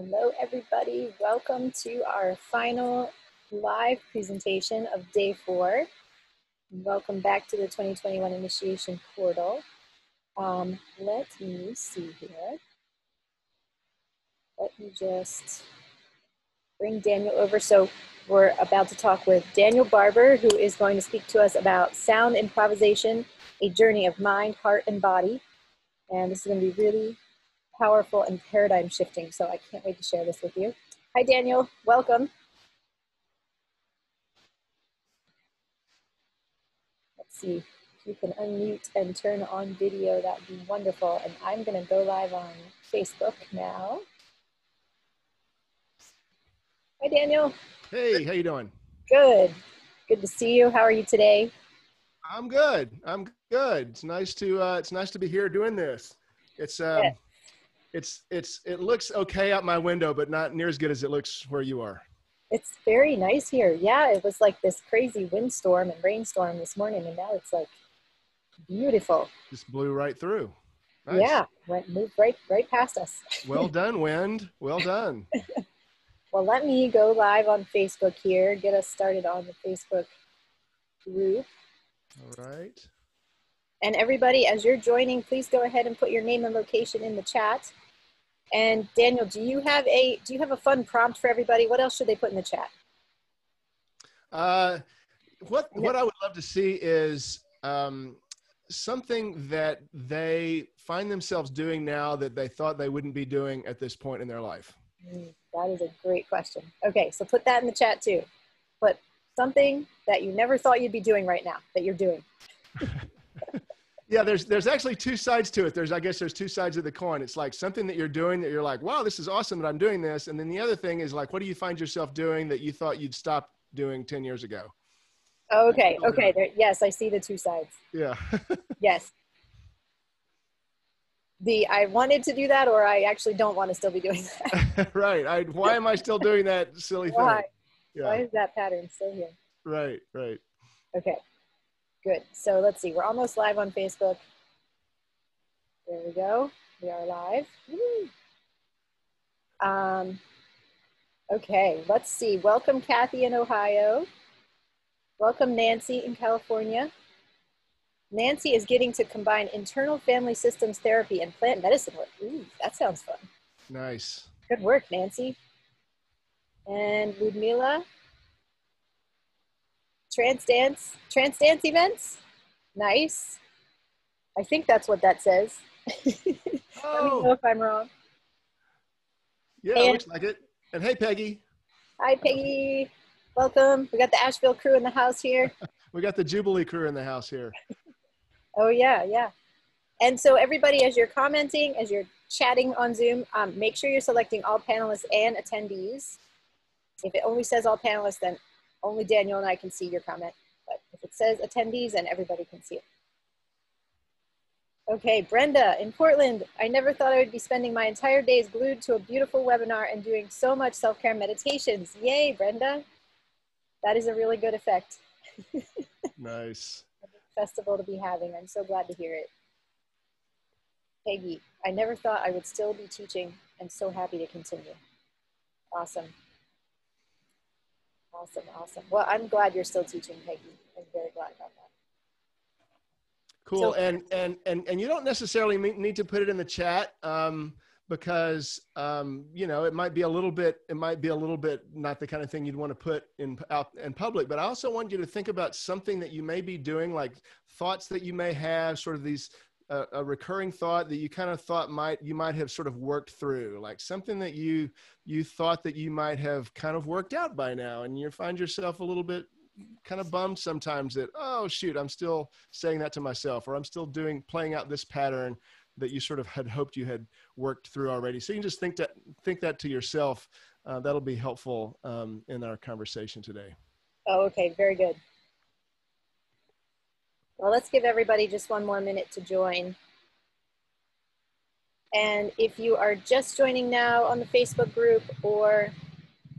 Hello, everybody. Welcome to our final live presentation of day four. Welcome back to the 2021 Initiation Portal. Um, let me see here. Let me just bring Daniel over. So we're about to talk with Daniel Barber, who is going to speak to us about sound improvisation, a journey of mind, heart, and body. And this is going to be really powerful and paradigm shifting. So I can't wait to share this with you. Hi, Daniel. Welcome. Let's see. If you can unmute and turn on video, that would be wonderful. And I'm going to go live on Facebook now. Hi, Daniel. Hey, how you doing? Good. Good to see you. How are you today? I'm good. I'm good. It's nice to uh, it's nice to be here doing this. It's um, yeah it's it's it looks okay out my window, but not near as good as it looks where you are. It's very nice here. Yeah, it was like this crazy windstorm and rainstorm this morning, and now it's like beautiful. Just blew right through. Nice. Yeah, went moved right right past us. well done, wind. Well done. well, let me go live on Facebook here. Get us started on the Facebook group. All right. And everybody, as you're joining, please go ahead and put your name and location in the chat. And Daniel, do you have a do you have a fun prompt for everybody? What else should they put in the chat? Uh, what what I would love to see is um, something that they find themselves doing now that they thought they wouldn't be doing at this point in their life. Mm, that is a great question. Okay, so put that in the chat too. But something that you never thought you'd be doing right now that you're doing. yeah there's there's actually two sides to it. There's i guess there's two sides of the coin. It's like something that you're doing that you're like wow this is awesome that i'm doing this. And then the other thing is like what do you find yourself doing that you thought you'd stop doing 10 years ago? Okay okay there, yes i see the two sides. Yeah. Yes. The i wanted to do that or i actually don't want to still be doing that. Right I, why am i still doing that silly why? thing? Yeah. why is that pattern still here? Right right. Okay Good. So let's see. We're almost live on Facebook. There we go. We are live. Um, okay, let's see. Welcome, Kathy in Ohio. Welcome, Nancy in California. Nancy is getting to combine internal family systems therapy and plant medicine work. Ooh, that sounds fun. Nice. Good work, Nancy. And Ludmila, trance dance, trans dance events. Nice. I think that's what that says. Oh. Let me know if I'm wrong. Yeah, and, looks like it. And hey, Peggy. Hi, Peggy. Welcome. We got the Asheville crew in the house here. we got the Jubilee crew in the house here. oh, yeah, yeah. And so, everybody, as you're commenting, as you're chatting on Zoom, um, make sure you're selecting all panelists and attendees. If it only says all panelists, then only Daniel and I can see your comment, but if it says attendees, then everybody can see it. Okay, Brenda in Portland. I never thought I would be spending my entire days glued to a beautiful webinar and doing so much self-care meditations. Yay, Brenda. That is a really good effect. nice. Festival to be having. I'm so glad to hear it. Peggy, I never thought I would still be teaching and so happy to continue. Awesome. Awesome, awesome. Well, I'm glad you're still teaching, Peggy. I'm very glad about that. Cool, so, and and and and you don't necessarily need to put it in the chat um, because um, you know it might be a little bit it might be a little bit not the kind of thing you'd want to put in out in public. But I also want you to think about something that you may be doing, like thoughts that you may have, sort of these a, a, recurring thought that you kind of thought might you might have sort of worked through like something that you you thought that you might have kind of worked out by now and you find yourself a little bit kind of bummed sometimes that oh shoot i'm still saying that to myself or i'm still doing playing out this pattern that you sort of had hoped you had worked through already. So you can just think that think that to yourself. Uh, that'll be helpful um, in our conversation today. Oh okay very good well, let's give everybody just one more minute to join. And if you are just joining now on the Facebook group or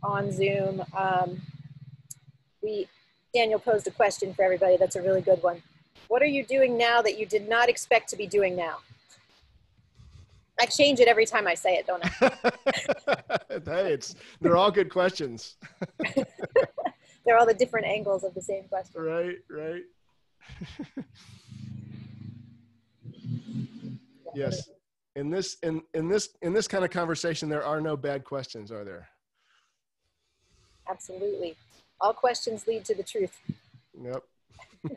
on Zoom, um, we, Daniel posed a question for everybody. That's a really good one. What are you doing now that you did not expect to be doing now? I change it every time I say it, don't I? hey, it's they're all good questions. they're all the different angles of the same question. Right, right. yes. In this in in this in this kind of conversation there are no bad questions, are there? Absolutely. All questions lead to the truth. Yep.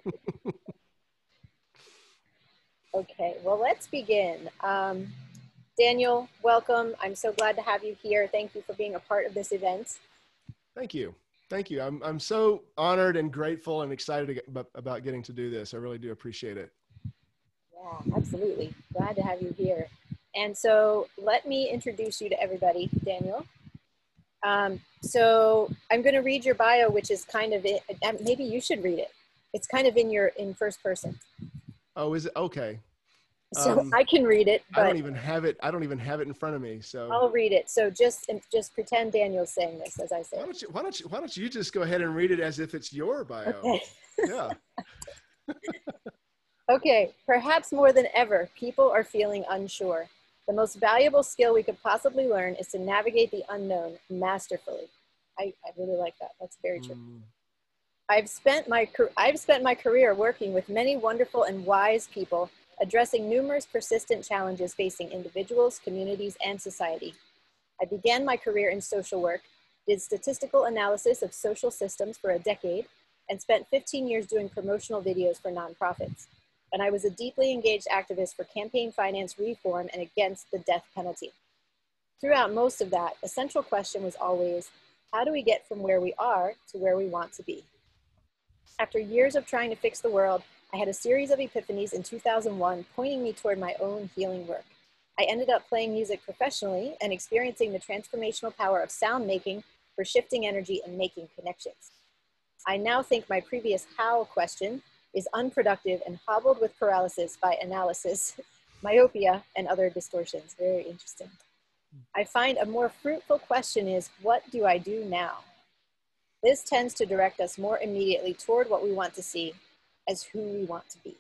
okay, well, let's begin. Um, Daniel, welcome. I'm so glad to have you here. Thank you for being a part of this event. Thank you. Thank you. I'm, I'm so honored and grateful and excited get, about getting to do this. I really do appreciate it. Yeah, absolutely. Glad to have you here. And so let me introduce you to everybody, Daniel. Um, so I'm going to read your bio, which is kind of it. Maybe you should read it. It's kind of in your in first person. Oh, is it okay? So um, I can read it. I don't even have it. I don't even have it in front of me. So I'll read it. So just just pretend Daniel's saying this as I say. Why don't you Why don't you Why don't you just go ahead and read it as if it's your bio? Okay. Yeah. okay. Perhaps more than ever, people are feeling unsure. The most valuable skill we could possibly learn is to navigate the unknown masterfully. I, I really like that. That's very true. Mm. I've spent my I've spent my career working with many wonderful and wise people, addressing numerous persistent challenges facing individuals, communities, and society. I began my career in social work, did statistical analysis of social systems for a decade, and spent 15 years doing promotional videos for nonprofits and I was a deeply engaged activist for campaign finance reform and against the death penalty. Throughout most of that, a central question was always, how do we get from where we are to where we want to be? After years of trying to fix the world, I had a series of epiphanies in 2001 pointing me toward my own healing work. I ended up playing music professionally and experiencing the transformational power of sound making for shifting energy and making connections. I now think my previous how question is unproductive and hobbled with paralysis by analysis, myopia, and other distortions. Very interesting. I find a more fruitful question is, what do I do now? This tends to direct us more immediately toward what we want to see as who we want to be.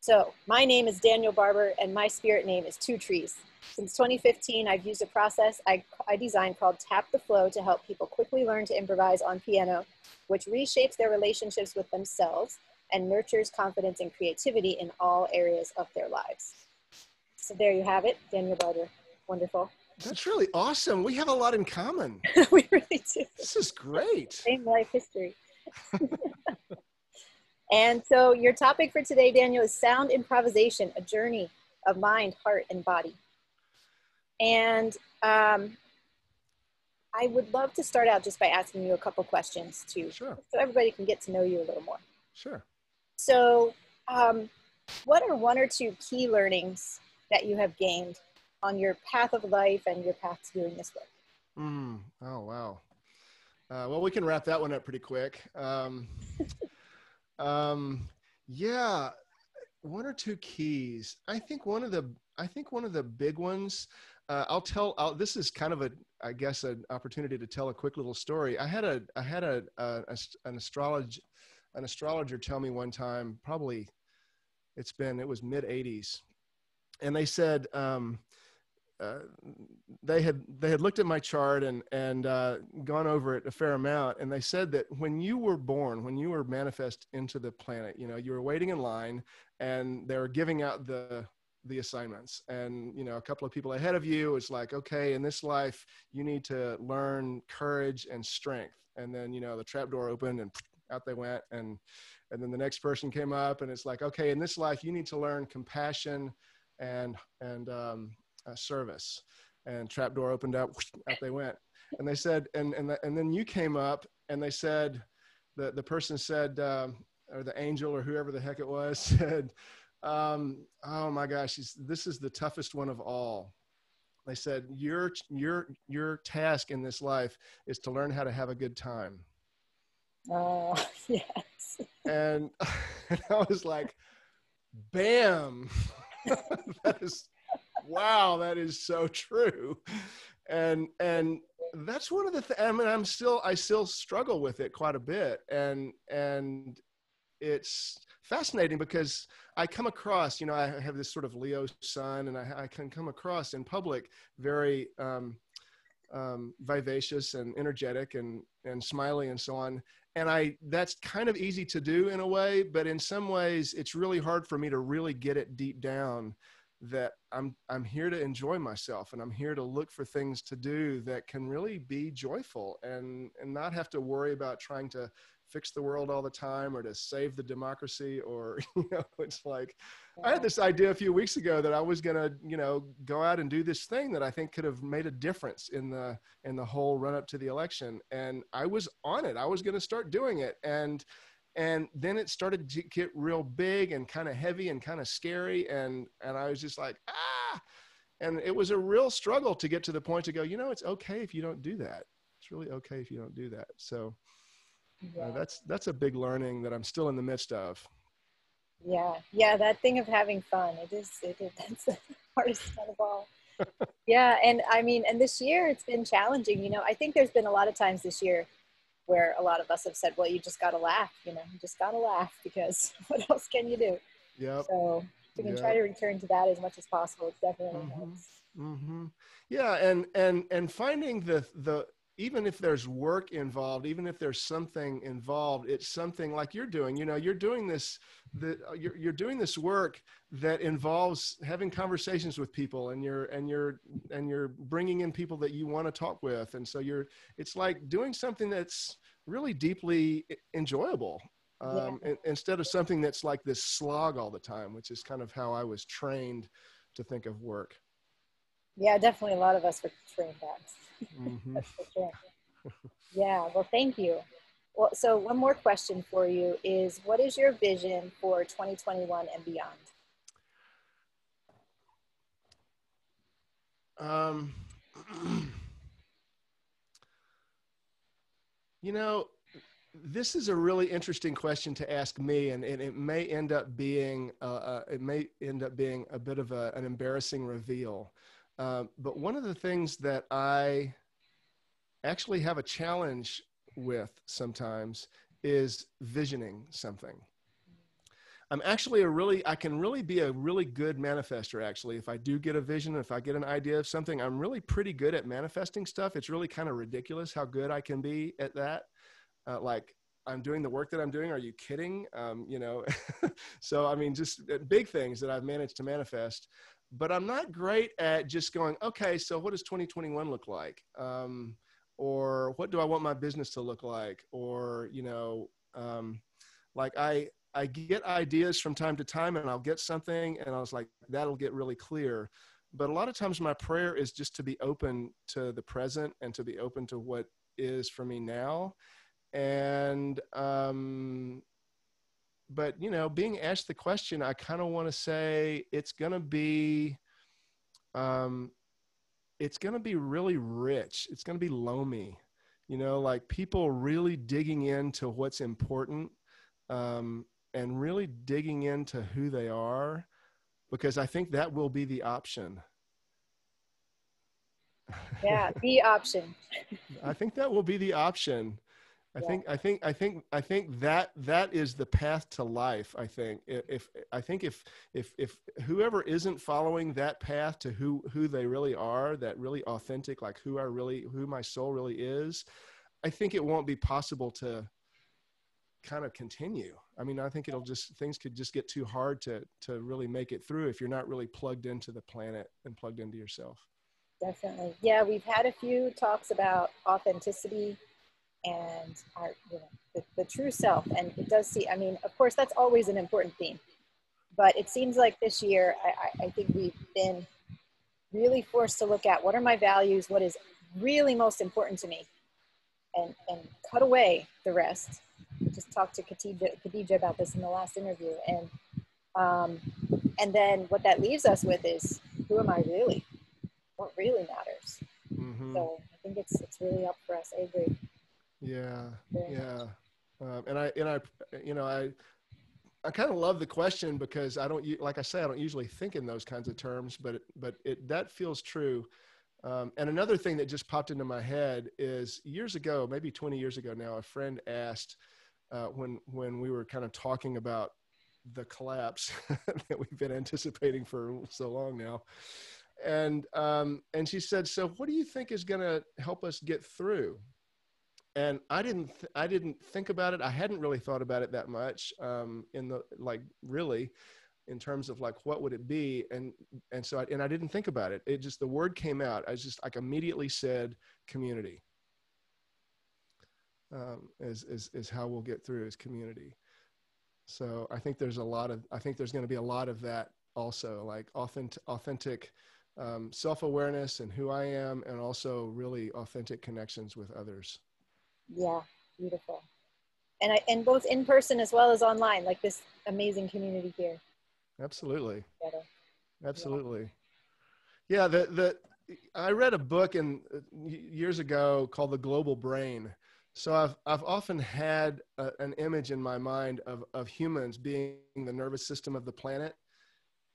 So my name is Daniel Barber and my spirit name is Two Trees. Since 2015, I've used a process I, I designed called Tap the Flow to help people quickly learn to improvise on piano, which reshapes their relationships with themselves and nurtures confidence and creativity in all areas of their lives. So there you have it, Daniel Barber. Wonderful. That's really awesome. We have a lot in common. we really do. This is great. Same life history. and so your topic for today, Daniel, is sound improvisation, a journey of mind, heart, and body. And um, I would love to start out just by asking you a couple questions too, sure. so everybody can get to know you a little more. Sure. So, um, what are one or two key learnings that you have gained on your path of life and your path to doing this work? Mm, oh, wow. Uh, well, we can wrap that one up pretty quick. Um, um, yeah, one or two keys. I think one of the I think one of the big ones. Uh, I'll tell. I'll, this is kind of a, I guess, an opportunity to tell a quick little story. I had a, I had a, a, an astrology an astrologer tell me one time, probably it's been, it was mid 80s. And they said, um, uh, they had they had looked at my chart and and uh, gone over it a fair amount, and they said that when you were born, when you were manifest into the planet, you know, you were waiting in line, and they were giving out the the assignments, and you know, a couple of people ahead of you, it's like, okay, in this life, you need to learn courage and strength, and then you know, the trap door opened and out they went. And and then the next person came up and it's like okay in this life you need to learn compassion and and um, uh, service and trap door opened up out they went and they said and and, the, and then you came up and they said the the person said um, or the angel or whoever the heck it was said um, oh my gosh this is the toughest one of all they said your your your task in this life is to learn how to have a good time Oh, yes. And, and I was like, bam. that is, wow, that is so true. And, and that's one of the things, I mean, I'm still, I still struggle with it quite a bit. And, and it's fascinating because I come across, you know, I have this sort of Leo sun, and I, I can come across in public very um, um, vivacious and energetic and and smiley and so on. And I that's kind of easy to do in a way, but in some ways it's really hard for me to really get it deep down that I'm I'm here to enjoy myself and I'm here to look for things to do that can really be joyful and and not have to worry about trying to fix the world all the time or to save the democracy or you know it's like yeah. I had this idea a few weeks ago that I was going to you know go out and do this thing that I think could have made a difference in the in the whole run up to the election. And I was on it. I was going to start doing it. And and then it started to get real big and kind of heavy and kind of scary and and i was just like ah! And it was a real struggle to get to the point to go you know it's okay if you don't do that. It's really okay if you don't do that. So uh, yeah. uh, that's that's a big learning that i'm still in the midst of. Yeah. Yeah that thing of having fun it is it is that's the hardest part of all. Yeah and i mean and this year it's been challenging you know i think there's been a lot of times this year where a lot of us have said, well, you just got to laugh, you know, you just got to laugh because what else can you do? Yeah. So we can yep. try to return to that as much as possible. It definitely mm-hmm. helps. Mm-hmm. Yeah. And, and, and finding the, the, even if there's work involved, even if there's something involved, it's something like you're doing. You know, you're doing this. The, you're, you're doing this work that involves having conversations with people, and you're and you're and you're bringing in people that you want to talk with, and so you're. It's like doing something that's really deeply enjoyable um, yeah. instead of something that's like this slog all the time, which is kind of how I was trained to think of work. Yeah, definitely. A lot of us were trained that. Mm-hmm. Sure. yeah. Well, thank you. Well, so one more question for you is: What is your vision for 2021 and beyond? Um, you know, this is a really interesting question to ask me, and, and it may end up being uh, uh, it may end up being a bit of a, an embarrassing reveal. Uh, but one of the things that I actually have a challenge with sometimes is visioning something. I'm actually a really, I can really be a really good manifester. Actually, if I do get a vision, if I get an idea of something, I'm really pretty good at manifesting stuff. It's really kind of ridiculous how good I can be at that. Uh, like, I'm doing the work that I'm doing. Are you kidding? Um, you know, so I mean, just uh, big things that I've managed to manifest but I'm not great at just going, okay, so what does 2021 look like? Um, or what do I want my business to look like? Or, you know, um, like I, I get ideas from time to time and I'll get something and I was like, that'll get really clear. But a lot of times my prayer is just to be open to the present and to be open to what is for me now. And um, but you know, being asked the question, I kind of want to say it's going to be, um, it's going to be really rich. It's going to be loamy, you know, like people really digging into what's important, um, and really digging into who they are, because I think that will be the option. Yeah, the option. I think that will be the option. I yeah. think I think I think I think that that is the path to life. I think if I think if if if whoever isn't following that path to who who they really are, that really authentic, like who I really who my soul really is, I think it won't be possible to kind of continue. I mean, I think it'll just things could just get too hard to to really make it through if you're not really plugged into the planet and plugged into yourself. Definitely. Yeah, we've had a few talks about authenticity and our, you know, the, the true self. And it does see, I mean, of course, that's always an important theme. But it seems like this year, I, I think we've been really forced to look at what are my values, what is really most important to me, and, and cut away the rest. Just talked to Khadija, Khadija about this in the last interview. And, um, and then what that leaves us with is who am I really? What really matters? Mm-hmm. So I think it's, it's really up for us. I agree. Yeah, yeah. Um, and I and I, you know, I I kind of love the question because I don't like I say I don't usually think in those kinds of terms, but but it that feels true. Um, and another thing that just popped into my head is years ago, maybe 20 years ago now, a friend asked uh, when when we were kind of talking about the collapse that we've been anticipating for so long now. And um, and she said, "So, what do you think is going to help us get through?" And I didn't th- I didn't think about it. I hadn't really thought about it that much um, in the like really in terms of like what would it be and and so I, and I didn't think about it. It just the word came out. I just like immediately said community. Um, is, is is how we'll get through is community so I think there's a lot of, I think there's going to be a lot of that also, like authentic, authentic um, self-awareness and who I am, and also really authentic connections with others. Yeah, beautiful. And I, and both in person as well as online, like this amazing community here. Absolutely. Absolutely. Yeah. yeah. The, the, I read a book in uh, years ago called The Global Brain so I've I've often had a, an image in my mind of of humans being the nervous system of the planet,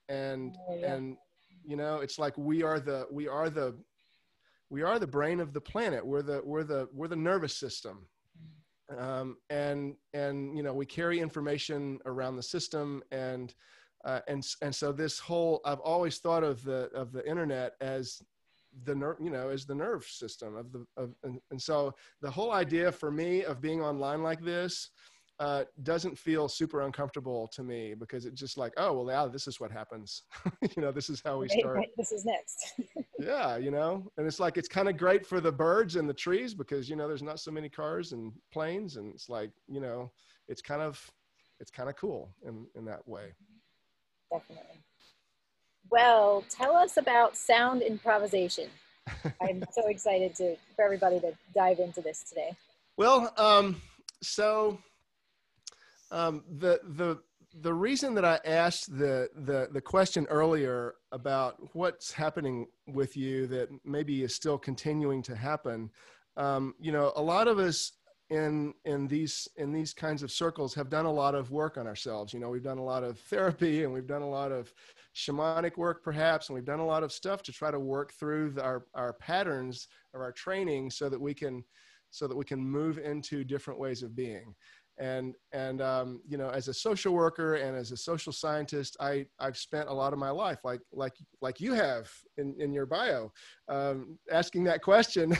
and oh, yeah. and you know it's like we are the we are the we are the brain of the planet. We're the we're the we're the nervous system, um, and and you know we carry information around the system and. Uh, and and so this whole I've always thought of the of the internet as the nerve you know is the nerve system of the of and, and so the whole idea for me of being online like this uh, doesn't feel super uncomfortable to me because it's just like oh well yeah this is what happens. You know this is how we start. right, this is next. Yeah you know and it's like it's kind of great for the birds and the trees because you know there's not so many cars and planes and it's like you know it's kind of it's kind of cool in in that way. Definitely. Well, tell us about sound improvisation. I'm so excited to for everybody to dive into this today. Well, um, so um, the the the reason that I asked the, the the question earlier about what's happening with you that maybe is still continuing to happen, um, you know, a lot of us in in these in these kinds of circles have done a lot of work on ourselves. You know, we've done a lot of therapy and we've done a lot of shamanic work perhaps and we've done a lot of stuff to try to work through our, our patterns of our training so that we can so that we can move into different ways of being and and um, you know as a social worker and as a social scientist i i've spent a lot of my life like like like you have in in your bio um, asking that question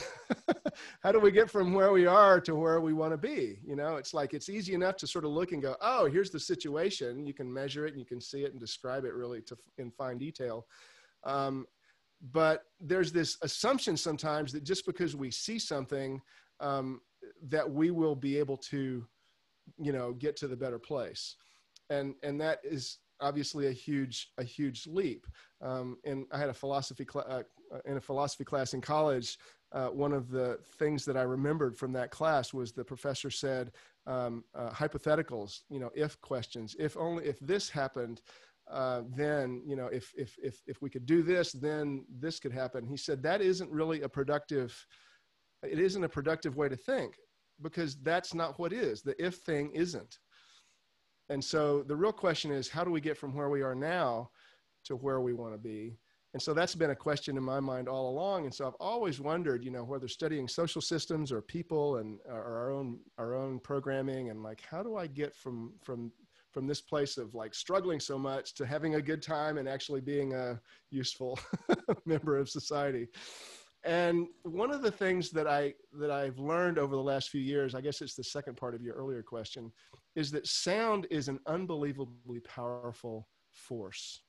how do we get from where we are to where we want to be? You know it's like it's easy enough to sort of look and go oh here's the situation. You can measure it and you can see it and describe it really to in fine detail. Um, but there's this assumption sometimes that just because we see something um, that we will be able to you know get to the better place. And and that is obviously a huge a huge leap. Um, and i had a philosophy cl- uh, in a philosophy class in college uh, one of the things that i remembered from that class was the professor said um, uh, hypotheticals you know if questions if only if this happened uh, then you know if, if if if we could do this then this could happen. He said that isn't really a productive it isn't a productive way to think because that's not what is. The if thing isn't. And so the real question is how do we get from where we are now to where we want to be? And so that's been a question in my mind all along. And so I've always wondered, you know, whether studying social systems or people and or our own our own programming and like how do I get from from from this place of like struggling so much to having a good time and actually being a useful member of society and one of the things that i that i've learned over the last few years i guess it's the second part of your earlier question is that sound is an unbelievably powerful force.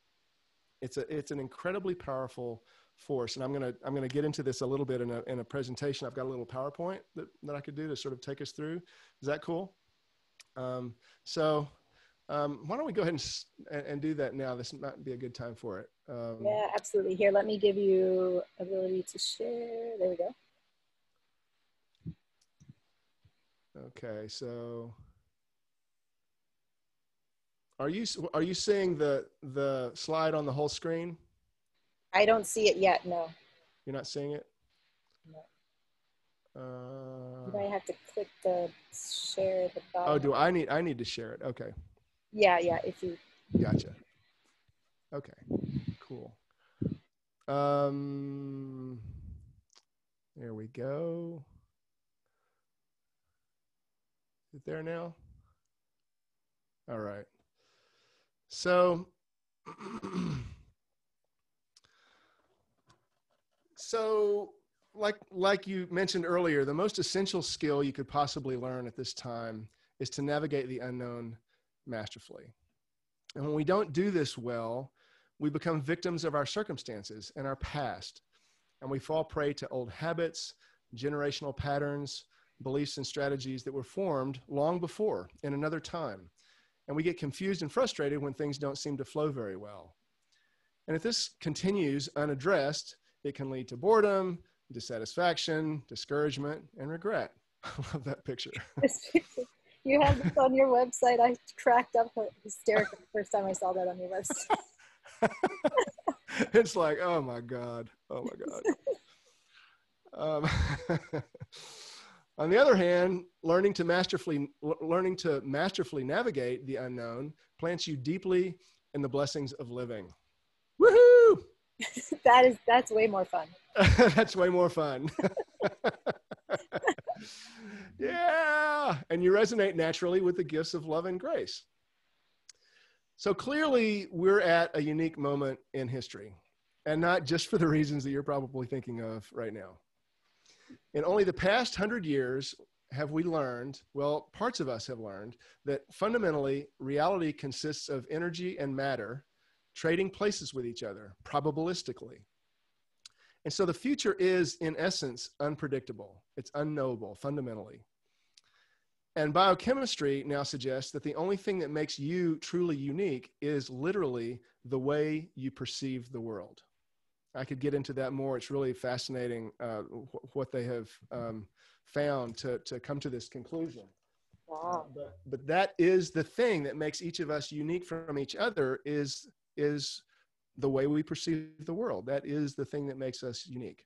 It's a it's an incredibly powerful force. And i'm to i'm to get into this a little bit in a, in a presentation. I've got a little powerpoint that, that i could do to sort of take us through. Is that cool? Um, so um, why don't we go ahead and, and do that now? This might be a good time for it. Um, yeah, absolutely. Here, let me give you ability to share. There we go. Okay, so are you are you seeing the the slide on the whole screen? I don't see it yet. No. You're not seeing it. No. Uh, I have to click the share the bottom. Oh, do I need I need to share it? Okay. Yeah, yeah. If you. Gotcha. Okay. Cool. Um. There we go. Is it there now? All right. So, so like like you mentioned earlier, the most essential skill you could possibly learn at this time is to navigate the unknown masterfully. And when we don't do this well, we become victims of our circumstances and our past, and we fall prey to old habits, generational patterns, beliefs, and strategies that were formed long before in another time. And we get confused and frustrated when things don't seem to flow very well. And if this continues unaddressed, it can lead to boredom, dissatisfaction, discouragement, and regret. I love that picture. you have this on your website. I cracked up hysterical the first time I saw that on your website. it's like, oh my God. Oh my God. Um, on the other hand, learning to masterfully learning to masterfully navigate the unknown plants you deeply in the blessings of living. Woohoo! that is that's way more fun. that's way more fun. yeah, and you resonate naturally with the gifts of love and grace. So clearly, we're at a unique moment in history, and not just for the reasons that you're probably thinking of right now. In only the past hundred years, have we learned, well, parts of us have learned, that fundamentally reality consists of energy and matter trading places with each other probabilistically. And so the future is, in essence, unpredictable, it's unknowable fundamentally. And biochemistry now suggests that the only thing that makes you truly unique is literally the way you perceive the world. I could get into that more. It's really fascinating uh, wh- what they have um, found to, to come to this conclusion. Wow. Uh, but, but that is the thing that makes each of us unique from each other is is the way we perceive the world. That is the thing that makes us unique.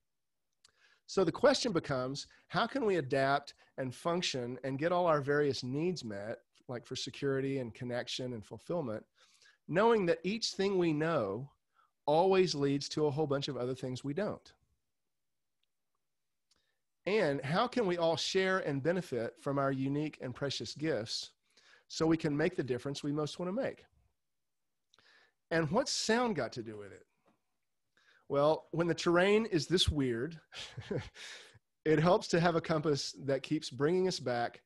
So the question becomes how can we adapt and function and get all our various needs met, like for security and connection and fulfillment, knowing that each thing we know always leads to a whole bunch of other things we don't? And how can we all share and benefit from our unique and precious gifts so we can make the difference we most want to make? And what's sound got to do with it? Well, when the terrain is this weird, it helps to have a compass that keeps bringing us back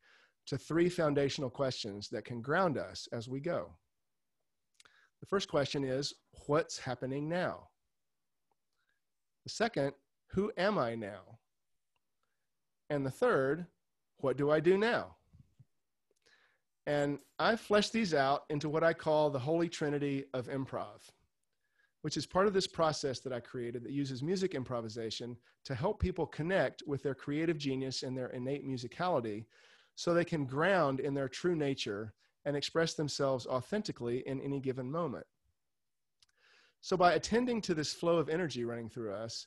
to three foundational questions that can ground us as we go. The first question is What's happening now? The second, Who am I now? And the third, What do I do now? And I flesh these out into what I call the holy trinity of improv, which is part of this process that I created that uses music improvisation to help people connect with their creative genius and their innate musicality so they can ground in their true nature and express themselves authentically in any given moment. So, by attending to this flow of energy running through us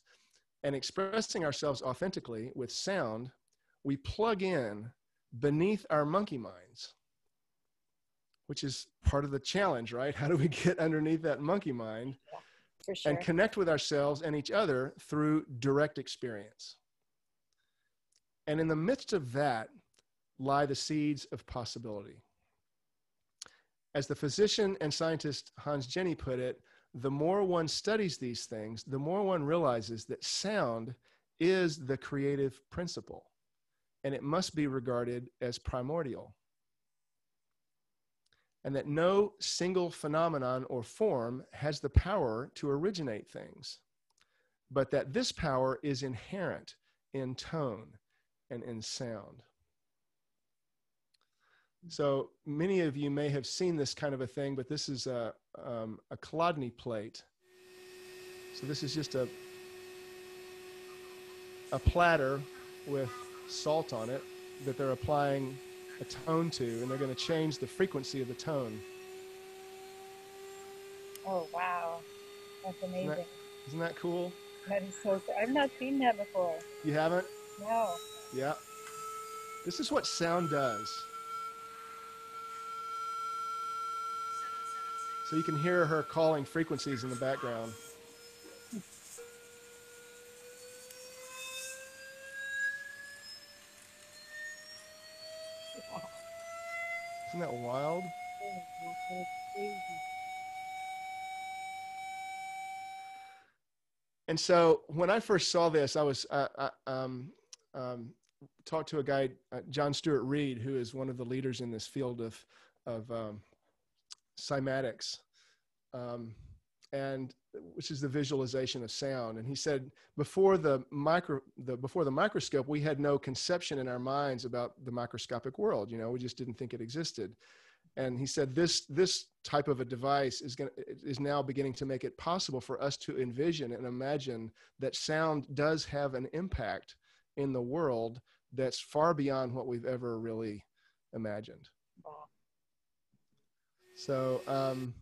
and expressing ourselves authentically with sound, we plug in beneath our monkey minds which is part of the challenge, right? How do we get underneath that monkey mind yeah, sure. and connect with ourselves and each other through direct experience? And in the midst of that lie the seeds of possibility. As the physician and scientist Hans Jenny put it, the more one studies these things, the more one realizes that sound is the creative principle and it must be regarded as primordial and that no single phenomenon or form has the power to originate things, but that this power is inherent in tone and in sound. So many of you may have seen this kind of a thing, but this is a, um, a Chladni plate. So this is just a, a platter with salt on it that they're applying a tone to, and they're going to change the frequency of the tone. Oh, wow. That's amazing. Isn't that, isn't that cool? That is so cool. I've not seen that before. You haven't? No. Yeah. This is what sound does. So you can hear her calling frequencies in the background. Isn't that wild? And so when I first saw this, I was uh, uh, um, um, talked to a guy, uh, John Stuart Reid, who is one of the leaders in this field of of um, cymatics, um, and which is the visualization of sound. And he said before the micro the before the microscope, we had no conception in our minds about the microscopic world. You know, we just didn't think it existed and he said this this type of a device is going is now beginning to make it possible for us to envision and imagine that sound does have an impact in the world that's far beyond what we've ever really imagined so um,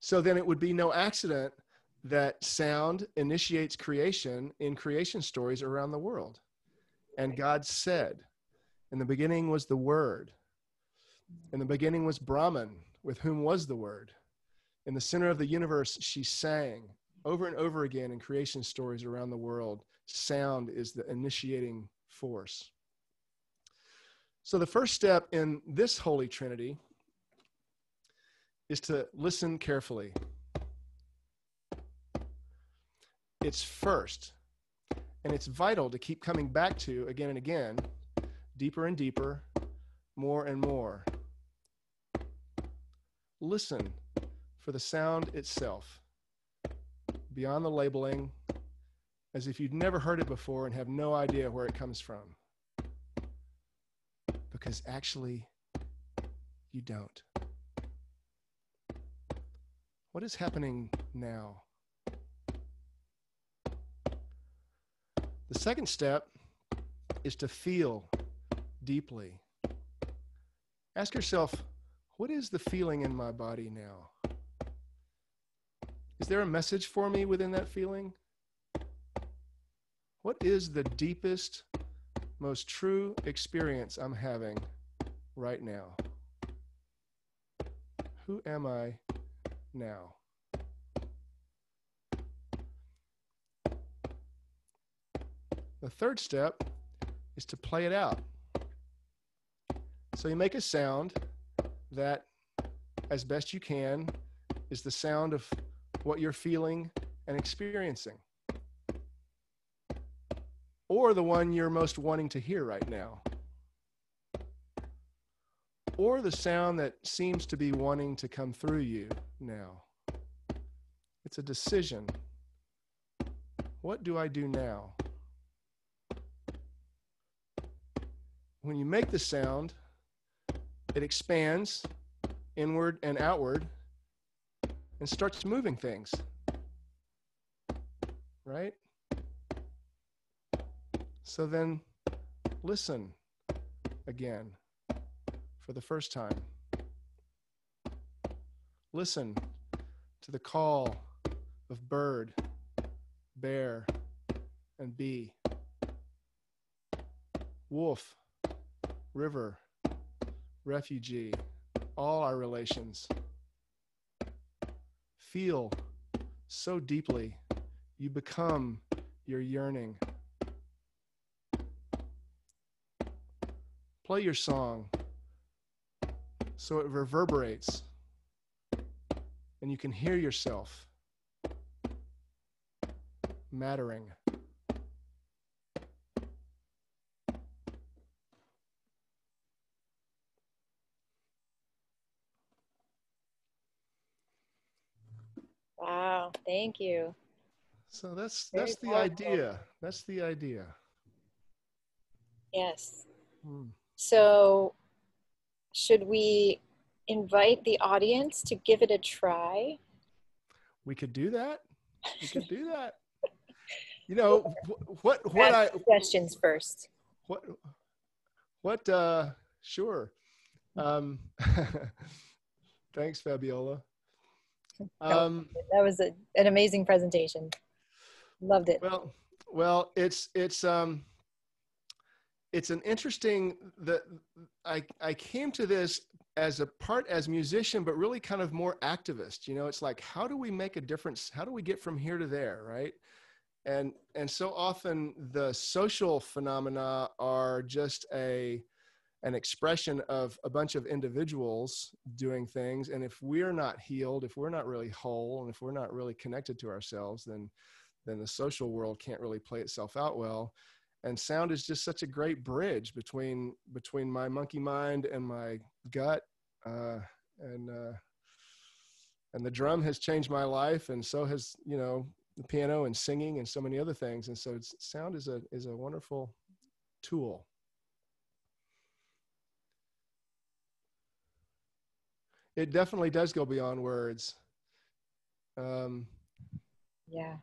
so then it would be no accident that sound initiates creation in creation stories around the world and god said in the beginning was the word in the beginning was Brahman, with whom was the Word. In the center of the universe, she sang over and over again in creation stories around the world. Sound is the initiating force. So, the first step in this Holy Trinity is to listen carefully. It's first, and it's vital to keep coming back to again and again, deeper and deeper, more and more listen for the sound itself, beyond the labeling, as if you'd never heard it before and have no idea where it comes from. Because actually, you don't. What is happening now? The second step is to feel deeply. Ask yourself, what is the feeling in my body now? Is there a message for me within that feeling? What is the deepest, most true experience I'm having right now? Who am I now? The third step is to play it out. So you make a sound that, as best you can, is the sound of what you're feeling and experiencing, or the one you're most wanting to hear right now, or the sound that seems to be wanting to come through you now. It's a decision. What do I do now? When you make the sound, it expands inward and outward and starts moving things. Right? So then listen again for the first time. Listen to the call of bird, bear, and bee, wolf, river, refugee, all our relations. Feel so deeply, you become your yearning. Play your song so it reverberates and you can hear yourself mattering. Thank you. So that's that's the idea. That's the idea. Yes. Hmm. So should we invite the audience to give it a try? We could do that. We could do that. You know what what Ask I questions first. What what uh sure. Um thanks Fabiola. Um, that was a, an amazing presentation. Loved it. Well, well, it's it's um, it's an interesting that I I came to this as a part as musician, but really kind of more activist. You know, it's like how do we make a difference? How do we get from here to there, right? And and so often the social phenomena are just a an expression of a bunch of individuals doing things. And if we're not healed if we're not really whole and if we're not really connected to ourselves then then the social world can't really play itself out well. And sound is just such a great bridge between between my monkey mind and my gut uh, and uh, and the drum has changed my life and so has you know the piano and singing and so many other things. And so sound is a is a wonderful tool it definitely does go beyond words. Um, yeah.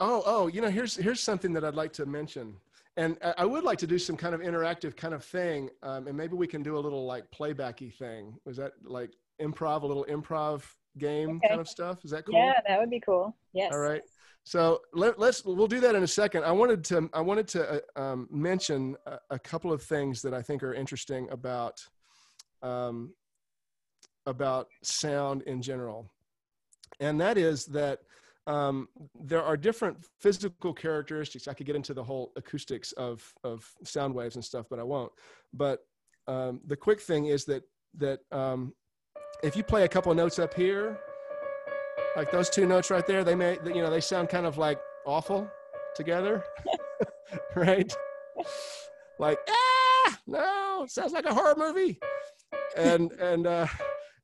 Oh, oh, you know, here's here's something that I'd like to mention, and I would like to do some kind of interactive kind of thing, um, and maybe we can do a little like playbacky thing. Was that like improv, a little improv game okay. kind of stuff? Is that cool? Yeah, that would be cool. Yes. All right. So let, us we'll do that in a second. I wanted to I wanted to uh, um, mention a, a, couple of things that I think are interesting about um, about sound in general. And that is that um, there are different physical characteristics. I could get into the whole acoustics of, of sound waves and stuff, but I won't. But um, the quick thing is that, that um, if you play a couple notes up here, like those two notes right there, they may, you know, they sound kind of like awful together, right? Like, ah, no, sounds like a horror movie. And, and, uh,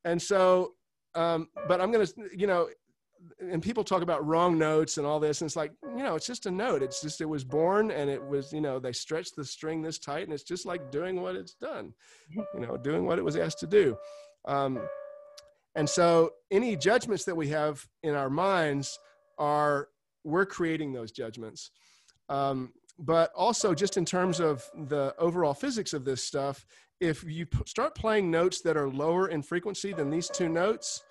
and so um, but i'm gonna you know and people talk about wrong notes and all this and it's like you know it's just a note. It's just it was born and it was you know they stretched the string this tight and it's just like doing what it's done you know doing what it was asked to do. Um, and so any judgments that we have in our minds are we're creating those judgments. Um, but also just in terms of the overall physics of this stuff if you p- start playing notes that are lower in frequency than these two notes,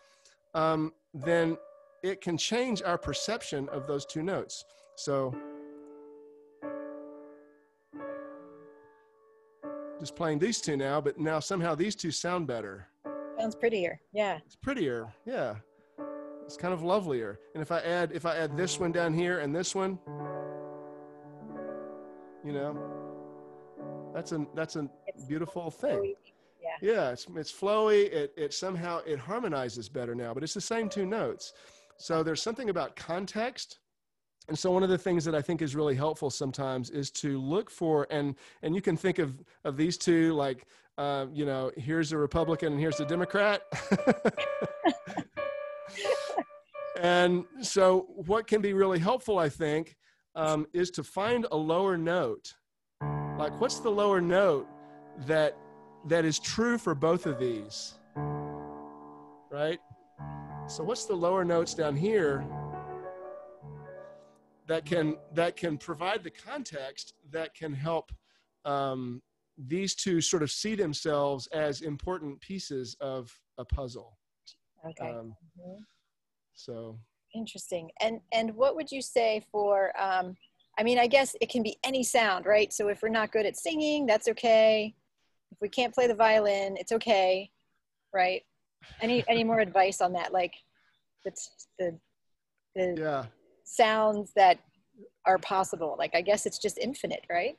um, then it can change our perception of those two notes. So, just playing these two now, but now somehow these two sound better. Sounds prettier. Yeah. It's prettier. Yeah. It's kind of lovelier. And if I add if I add this one down here and this one, you know, that's a that's a beautiful thing. Yeah. yeah, it's it's flowy. It it somehow it harmonizes better now, but it's the same two notes. So there's something about context. And so one of the things that I think is really helpful sometimes is to look for and and you can think of of these two like uh, you know here's a Republican and here's a Democrat. and so what can be really helpful, I think, um, is to find a lower note like what's the lower note that that is true for both of these right so what's the lower notes down here that can that can provide the context that can help um, these two sort of see themselves as important pieces of a puzzle okay um, mm-hmm. so interesting and and what would you say for um, I mean, I guess it can be any sound, right? So if we're not good at singing, that's okay. If we can't play the violin, it's okay, right? Any any more advice on that? Like, it's the the yeah. sounds that are possible. Like, I guess it's just infinite, right?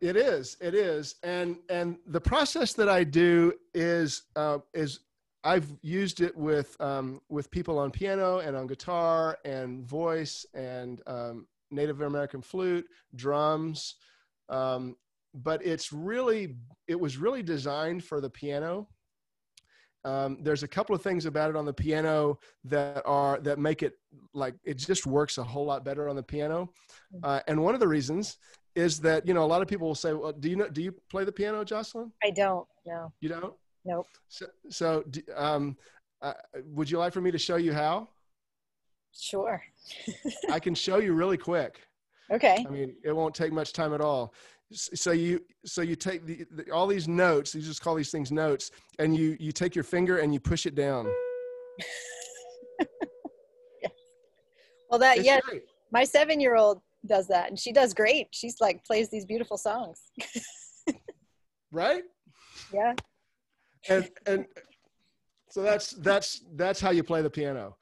It is. It is. And and the process that I do is uh, is I've used it with um, with people on piano and on guitar and voice and um, Native American flute, drums. Um, but it's really, it was really designed for the piano. Um, there's a couple of things about it on the piano that are that make it like it just works a whole lot better on the piano. Mm. Uh, and one of the reasons is that you know a lot of people will say, "Well, do you know? Do you play the piano, Jocelyn?" I don't. No. You don't? Nope. So, so um, uh, would you like for me to show you how? Sure. I can show you really quick. Okay. I mean, it won't take much time at all. So you so you take the, the, all these notes. You just call these things notes, and you you take your finger and you push it down. yeah. Well, that yeah, my seven year old does that, and she does great. She's like plays these beautiful songs. right. Yeah. And and so that's that's that's how you play the piano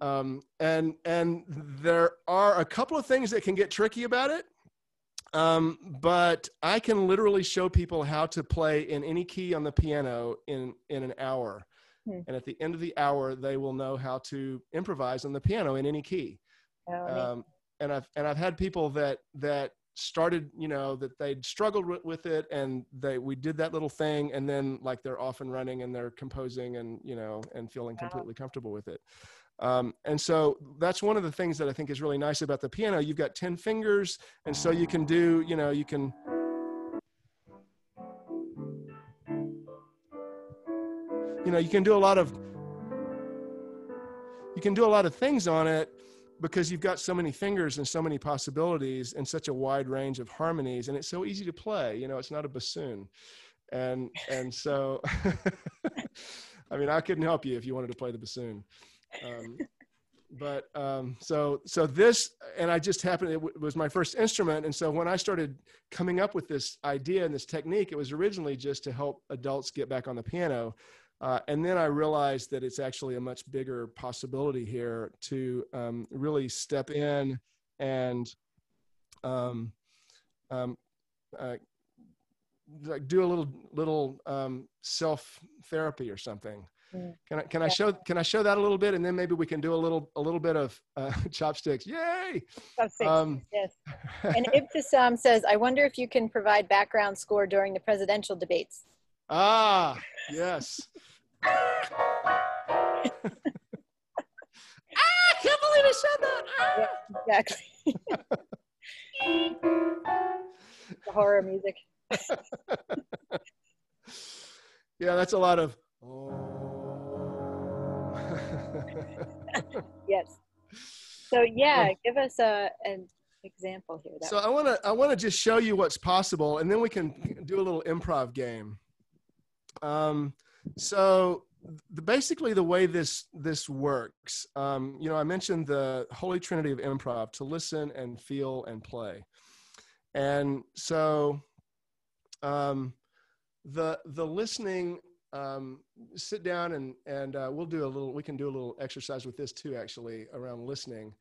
um, and and there are a couple of things that can get tricky about it Um, but I can literally show people how to play in any key on the piano in in an hour. Hmm. And at the end of the hour, they will know how to improvise on the piano in any key. Oh, um, and I've and I've had people that that started you know that they'd struggled with it and they we did that little thing and then like they're off and running and they're composing and you know and feeling wow. completely comfortable with it um, and so that's one of the things that i think is really nice about the piano. You've got 10 fingers and so you can do you know you can you know you can do a lot of you can do a lot of things on it because you've got so many fingers and so many possibilities and such a wide range of harmonies and it's so easy to play you know it's not a bassoon. And and so i mean i couldn't help you if you wanted to play the bassoon um, but um, so so this and i just happened it w- was my first instrument and so when i started coming up with this idea and this technique it was originally just to help adults get back on the piano uh, and then I realized that it's actually a much bigger possibility here to um, really step in and um, um, uh, like do a little little um, self therapy or something. Mm. Can I can I show can I show that a little bit and then maybe we can do a little a little bit of uh, chopsticks. Yay! Chopsticks. Um, yes. And Ibtisam says, I wonder if you can provide background score during the presidential debates. Ah, yes. ah, I can't believe I said that. Ah. Yeah, exactly. the horror music. yeah, that's a lot of. yes. So yeah, give us a an example here. so I want to I want to just show you what's possible, and then we can do a little improv game. Um, so the, basically the way this this works um, you know i mentioned the holy trinity of improv to listen and feel and play and so um, the the listening um, sit down and and uh, we'll do a little we can do a little exercise with this too actually around listening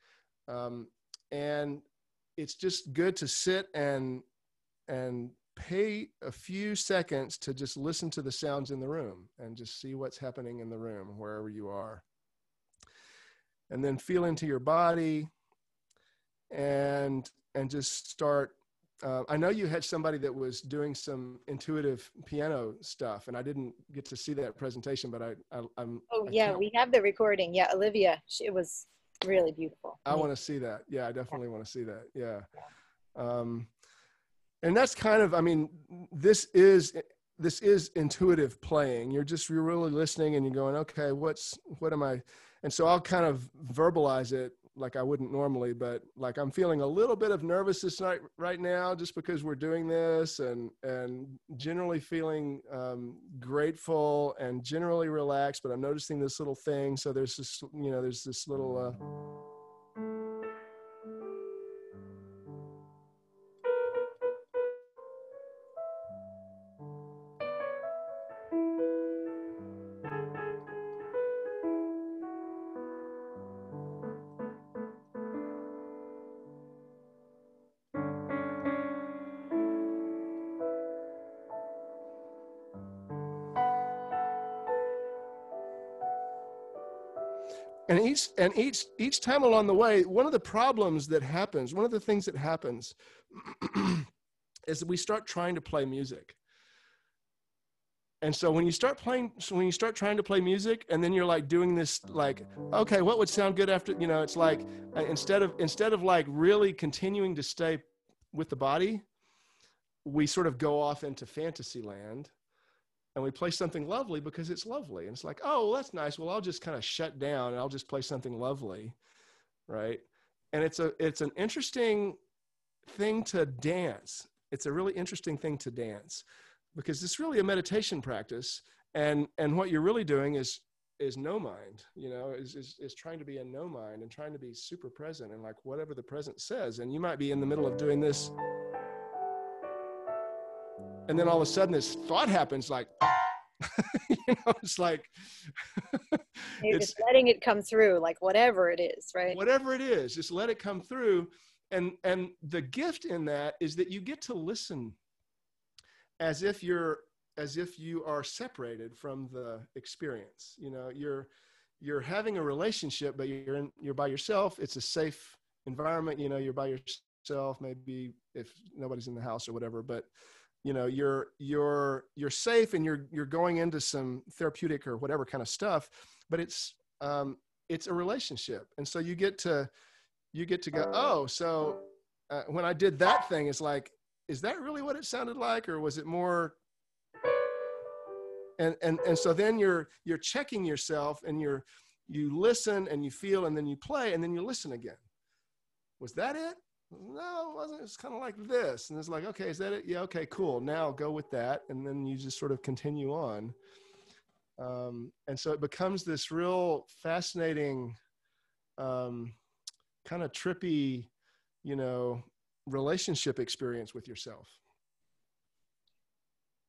um, and it's just good to sit and and pay a few seconds to just listen to the sounds in the room and just see what's happening in the room wherever you are. And then feel into your body and and just start uh, I know you had somebody that was doing some intuitive piano stuff, and I didn't get to see that presentation, but I, I am Oh I yeah, we have the recording. Yeah, Olivia, she, it was really beautiful. I want to see that. Yeah, I definitely want to see that. Yeah. Um, and that's kind of i mean this is this is intuitive playing you're just you're really listening and you're going okay what's what am i and so i'll kind of verbalize it like i wouldn't normally but like i'm feeling a little bit of nervousness right, right now just because we're doing this and and generally feeling um, grateful and generally relaxed but i'm noticing this little thing. So there's this you know there's this little uh, each and each each time along the way one of the problems that happens one of the things that happens is that we start trying to play music. And so when you start playing so when you start trying to play music and then you're like doing this like okay what would sound good after you know it's like uh, instead of instead of like really continuing to stay with the body we sort of go off into fantasy land and we play something lovely because it's lovely. And it's like, oh, well, that's nice. Well, I'll just kind of shut down and I'll just play something lovely. Right. And it's a it's an interesting thing to dance. It's a really interesting thing to dance because it's really a meditation practice. And and what you're really doing is is no mind, you know, is, is, is trying to be in no mind and trying to be super present and like whatever the present says. And you might be in the middle of doing this and then all of a sudden this thought happens like you know it's like You're it's just letting it come through like whatever it is right? Whatever it is just let it come through. And and the gift in that is that you get to listen as if you're as if you are separated from the experience you know? You're you're having a relationship but you're in, you're by yourself. It's a safe environment you know? You're by yourself maybe if nobody's in the house or whatever but you know you're you're you're safe and you're you're going into some therapeutic or whatever kind of stuff but it's um it's a relationship. And so you get to you get to go oh so uh, when i did that thing it's like is that really what it sounded like or was it more and and and so then you're you're checking yourself and you're you listen and you feel and then you play and then you listen again. Was that it no it wasn't. It's kind of like this. And it's like okay is that it? Yeah okay cool. Now go with that. And then you just sort of continue on. Um, and so it becomes this real fascinating um, kind of trippy you know relationship experience with yourself.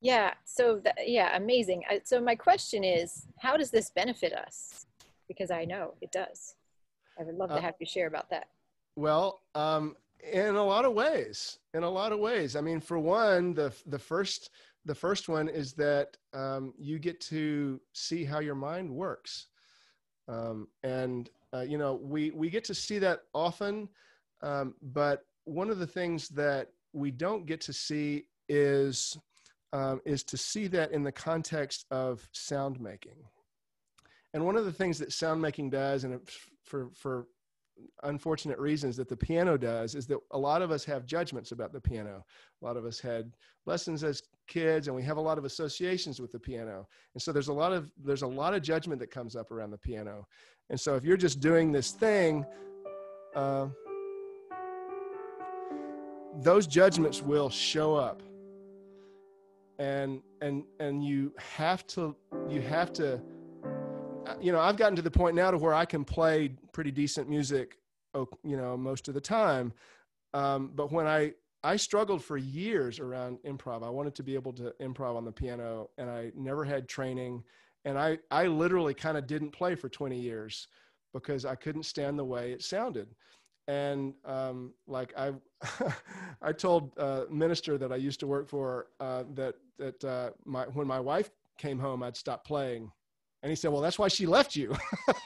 Yeah. So that, yeah amazing. So my question is how does this benefit us? Because i know it does. I would love to uh, have you share about that. well um, in a lot of ways in a lot of ways i mean for one the the first the first one is that um, you get to see how your mind works um, and uh, you know we we get to see that often um, but one of the things that we don't get to see is um, is to see that in the context of sound making. And one of the things that sound making does, and for for unfortunate reasons that the piano does, is that a lot of us have judgments about the piano. A lot of us had lessons as kids, and we have a lot of associations with the piano. And so there's a lot of there's a lot of judgment that comes up around the piano. And so if you're just doing this thing. Uh, those judgments will show up and and and you have to you have to you know i've gotten to the point now to where i can play pretty decent music you know most of the time. Um, but when i i struggled for years around improv i wanted to be able to improv on the piano and i never had training and i i literally kind of didn't play for 20 years because i couldn't stand the way it sounded. And um, like I, I told a minister that I used to work for uh, that that uh, my when my wife came home, I'd stop playing, and he said, "Well, that's why she left you."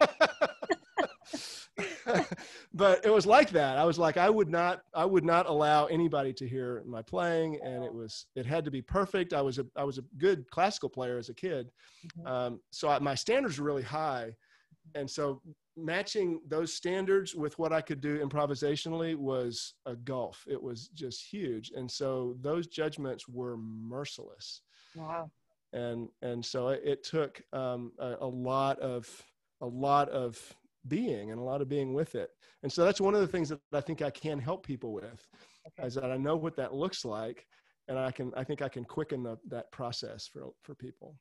but it was like that. I was like, I would not, I would not allow anybody to hear my playing, and it was, it had to be perfect. I was a, I was a good classical player as a kid, mm-hmm. um, so I, my standards were really high, and so matching those standards with what I could do improvisationally was a gulf. It was just huge. And so those judgments were merciless. Wow. And, and so it, it took um, a, a lot of, a lot of being and a lot of being with it. And so that's one of the things that I think I can help people with okay. is that I know what that looks like. And I can, I think I can quicken the, that process for, for people.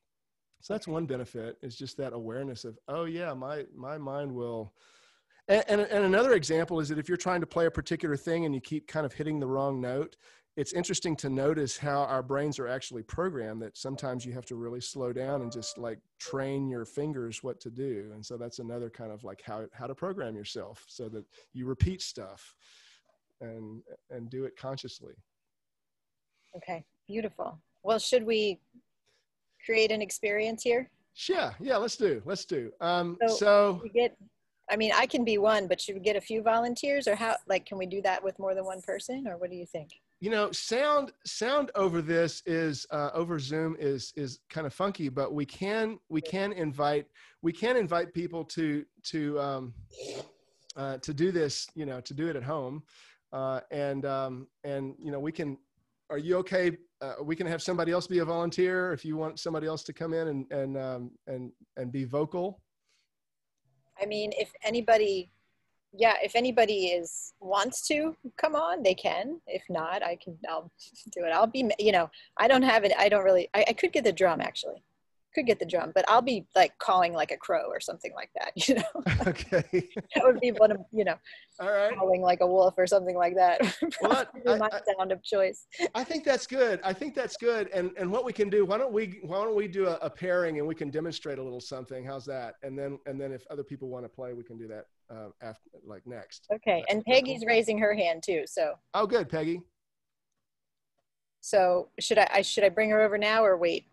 So that's one benefit is just that awareness of, oh yeah, my, my mind will, and, and, and, another example is that if you're trying to play a particular thing and you keep kind of hitting the wrong note, it's interesting to notice how our brains are actually programmed that sometimes you have to really slow down and just like train your fingers what to do. And so that's another kind of like how, how to program yourself so that you repeat stuff and, and do it consciously. Okay, beautiful. Well, should we create an experience here? Yeah, yeah, let's do. Let's do. Um, so, so get. I mean, I can be one, but should we get a few volunteers, or how? Like, can we do that with more than one person, or what do you think? You know, sound sound over this is uh, over Zoom is is kind of funky, but we can we can invite we can invite people to to um, uh, to do this. You know, to do it at home, uh, and um, and you know we can. Are you okay uh, we can have somebody else be a volunteer if you want somebody else to come in and and um, and and be vocal. I mean, if anybody, yeah, if anybody is wants to come on, they can. If not, I can. I'll do it. I'll be. You know, I don't have it. I don't really. I, I could get the drum actually. could get the drum, but I'll be like calling like a crow or something like that. You know, okay. that would be one of you know, All right. calling like a wolf or something like that. Well, that- my I- I- sound of choice. I think that's good. I think that's good. And and what we can do, why don't we why don't we do a, a pairing and we can demonstrate a little something? How's that? And then and then if other people want to play, we can do that uh, after like next. Okay, and Peggy's raising her hand too. So Oh, good, Peggy. so should I, I should I bring her over now or wait?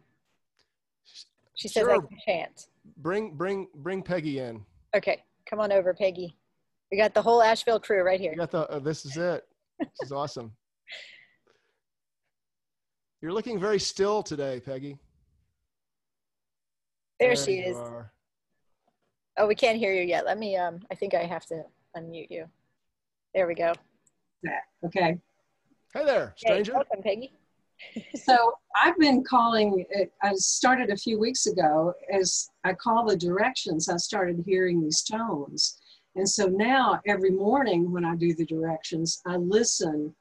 She says I Sure. can chant. Bring bring bring Peggy in. Okay, come on over, Peggy. We got the whole Asheville crew right here. You got the. Uh, this is it. This is awesome. You're looking very still today, Peggy. There she you is. are. Oh, we can't hear you yet. Let me. Um, I think I have to unmute you. There we go. that. Okay. Hey there, stranger. Hey, stranger. welcome, Peggy. So I've been calling, it- I started a few weeks ago. As I call the directions, I started hearing these tones. And so now every morning when I do the directions, I listen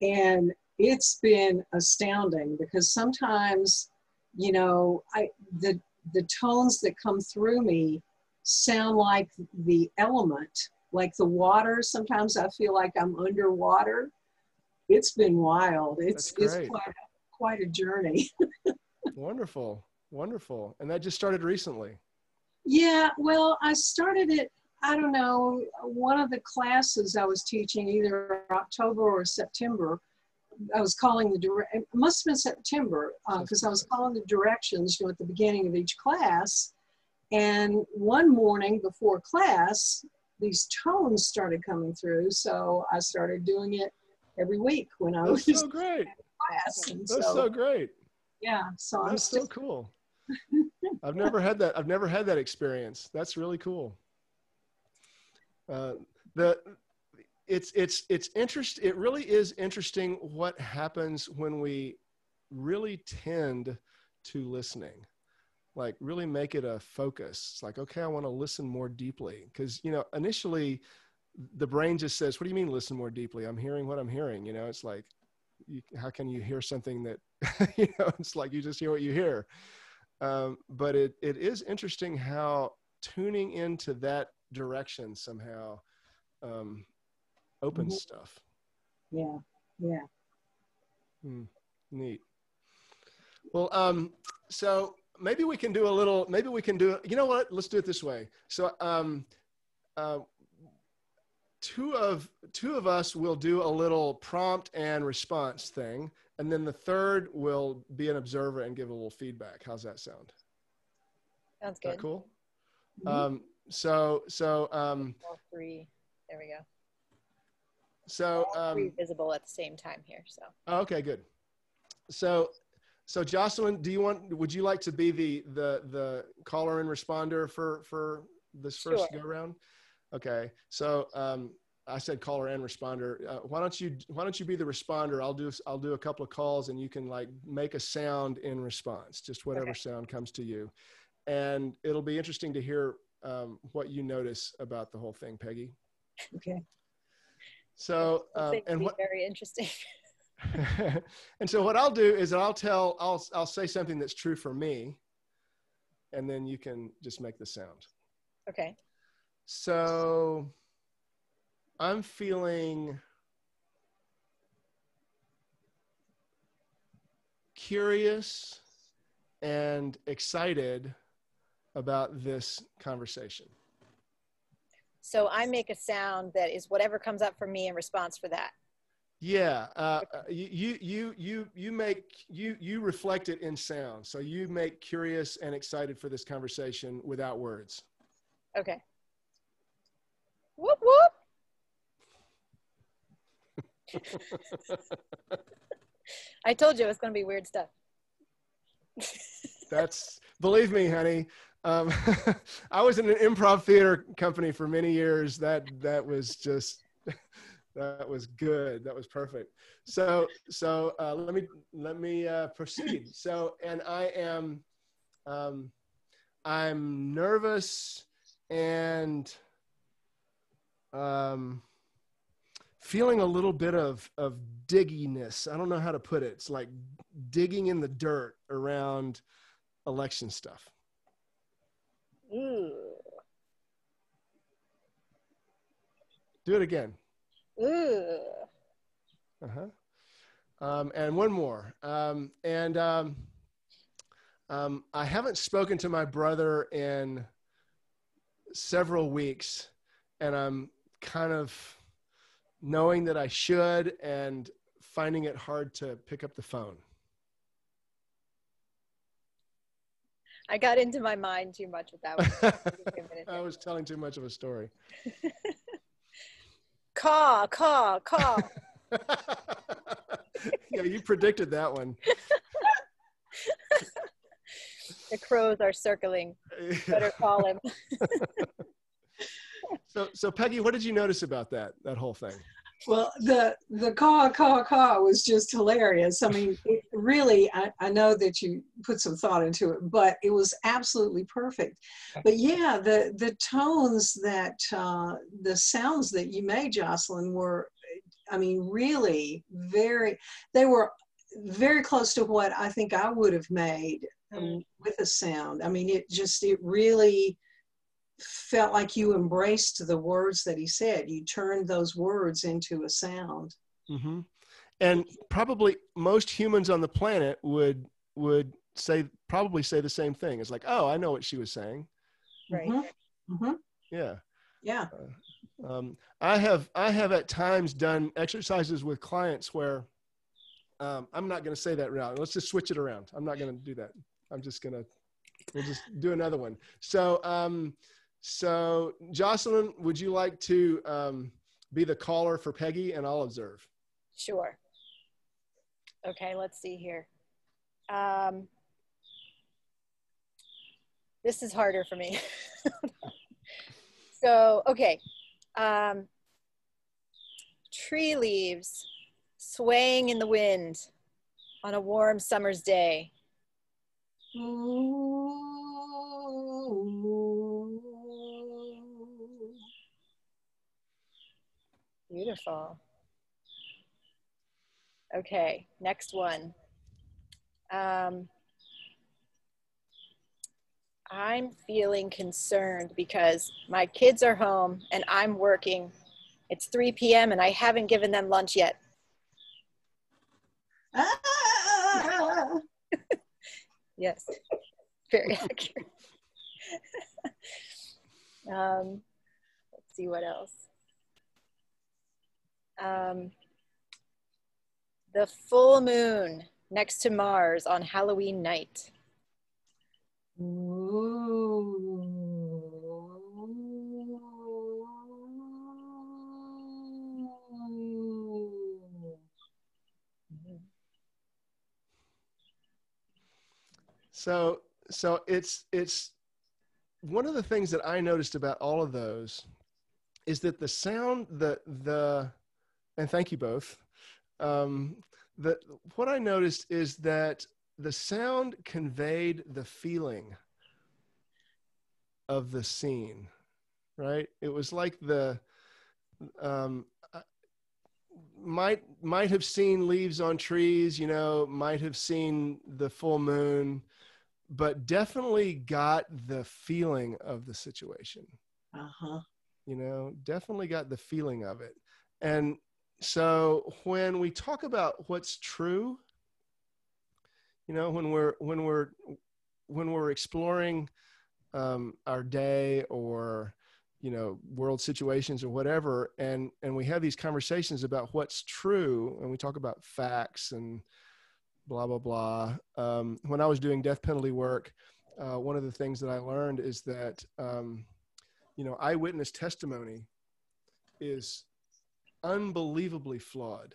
and it's been astounding because sometimes, you know, I, the, the tones that come through me sound like the element, like the water. Sometimes I feel like I'm underwater. It's been wild. It's, it's quite, quite a journey. Wonderful, wonderful. And that just started recently. Yeah, well, I started it, I don't know, one of the classes I was teaching, either October or September. I was calling the direct, it must have been September, uh, because I was calling the directions you know, at the beginning of each class. And one morning before class, these tones started coming through. So I started doing it every week when I was That's in so great. class. And That's so, so great. yeah, so I'm That's still so cool. I've never had that. I've never had that experience. That's really cool. Uh, the it's it's it's interest. It really is interesting what happens when we really tend to listening, like really make it a focus. It's like okay, I want to listen more deeply because you know initially the brain just says, "What do you mean listen more deeply? I'm hearing what I'm hearing." You know, it's like you, how can you hear something that you know it's like you just hear what you hear um, but it, it is interesting how tuning into that direction somehow um, opens Mhm. stuff yeah, yeah. Hmm, neat well um, so maybe we can do a little maybe we can do it. you know what let's do it this way so um, uh, two of two of us will do a little prompt and response thing and then the third will be an observer and give a little feedback how's that sound Sounds is that good. cool Mhm. um, so so um, All three. There we go. so All three um, visible at the same time here. So okay good so so jocelyn do you want would you like to be the the the caller and responder for for this first Sure. go round okay so um i said caller and responder uh, why don't you why don't you be the responder i'll do i'll do a couple of calls and you can like make a sound in response just whatever Okay. sound comes to you and it'll be interesting to hear um, what you notice about the whole thing peggy Okay. so um, and what very interesting. and so what I'll do is I'll tell I'll I'll say something that's true for me, and then you can just make the sound. okay. So I'm feeling curious and excited about this conversation. So I make a sound that is whatever comes up for me in response for that. Yeah, uh, uh, you you you you you make you you reflect it in sound. So you make curious and excited for this conversation without words. Okay. Whoop whoop. I told you it was going to be weird stuff. That's believe me, honey. Um, I was in an improv theater company for many years. That that was just that was good. That was perfect. So so uh, let me let me uh, proceed. So and I am um, I'm nervous and um, feeling a little bit of of digginess. I don't know how to put it. It's like digging in the dirt around election stuff. Ooh. Do it again. Ooh. Uh huh. Um, and one more. Um, and um, um, I haven't spoken to my brother in several weeks, and I'm kind of knowing that I should and finding it hard to pick up the phone. I got into my mind too much with that one. I was telling too much of a story. caw, caw, caw. yeah, you predicted that one. the crows are circling. Better call him. so, so Peggy, what did you notice about that that whole thing? Well, the the caw caw caw was just hilarious. I mean, it really, I, I know that you put some thought into it, but it was absolutely perfect. But yeah, the the tones that uh, the sounds that you made, Jocelyn, were, I mean, really very. They were very close to what I think I would have made um, with a sound. I mean, it just it really felt like you embraced the words that he said. You turned those words into a sound. Mm-hmm. And probably most humans on the planet would would say probably say the same thing. It's like, oh, I know what she was saying. Right. Mm-hmm. Mm-hmm. Yeah. Yeah. Uh, um, I have I have at times done exercises with clients where um, I'm not going to say that route. Let's just switch it around. I'm not going to do that. I'm just going to we'll just do another one. So um, so, Jocelyn, would you like to um, be the caller for Peggy and I'll observe? Sure. Okay, let's see here. Um, this is harder for me. so, okay. Um, tree leaves swaying in the wind on a warm summer's day. Beautiful. Okay, next one. Um, I'm feeling concerned because my kids are home and I'm working. It's 3 p.m. and I haven't given them lunch yet. Ah! yes, very accurate. um, let's see what else um, the full moon next to Mars on Halloween night. So, so it's it's one of the things that I noticed about all of those is that the sound, the the and thank you both. Um, the, what I noticed is that the sound conveyed the feeling of the scene, right? It was like the um, might might have seen leaves on trees, you know, might have seen the full moon, but definitely got the feeling of the situation. Uh huh. You know, definitely got the feeling of it, and so when we talk about what's true you know when we're when we're when we're exploring um, our day or you know world situations or whatever and and we have these conversations about what's true and we talk about facts and blah blah blah um, when i was doing death penalty work uh, one of the things that i learned is that um, you know eyewitness testimony is unbelievably flawed.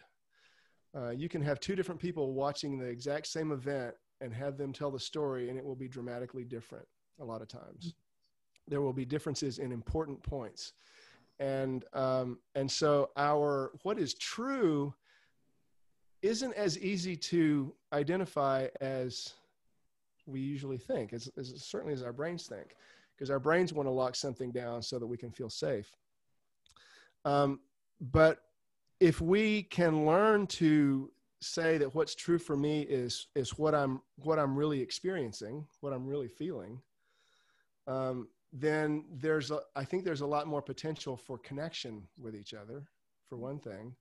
Uh, you can have two different people watching the exact same event and have them tell the story, and it will be dramatically different a lot of times. There will be differences in important points. And, um, and so, our what is true isn't as easy to identify as we usually think, as, as certainly as our brains think, because our brains want to lock something down so that we can feel safe. Um, but if we can learn to say that what's true for me is is what I'm what I'm really experiencing, what I'm really feeling, um, then there's a, I think there's a lot more potential for connection with each other, for one thing.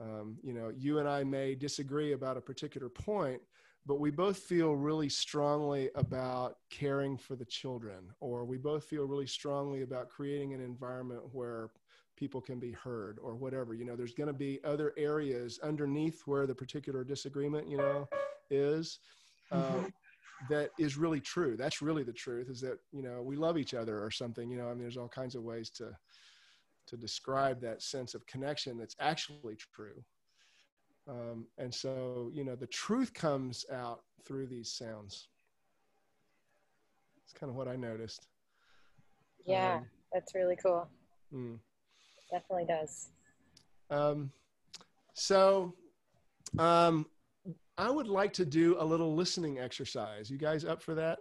Um, you know, you and I may disagree about a particular point, but we both feel really strongly about caring for the children, or we both feel really strongly about creating an environment where people can be heard or whatever you know there's going to be other areas underneath where the particular disagreement you know is um, that is really true. That's really the truth is that you know we love each other or something you know i mean there's all kinds of ways to to describe that sense of connection that's actually true. Um, and so you know the truth comes out through these sounds. It's kind of what i noticed. Yeah um, that's really cool. mm definitely does. Um, so, um, I would like to do a little listening exercise. You guys up for that?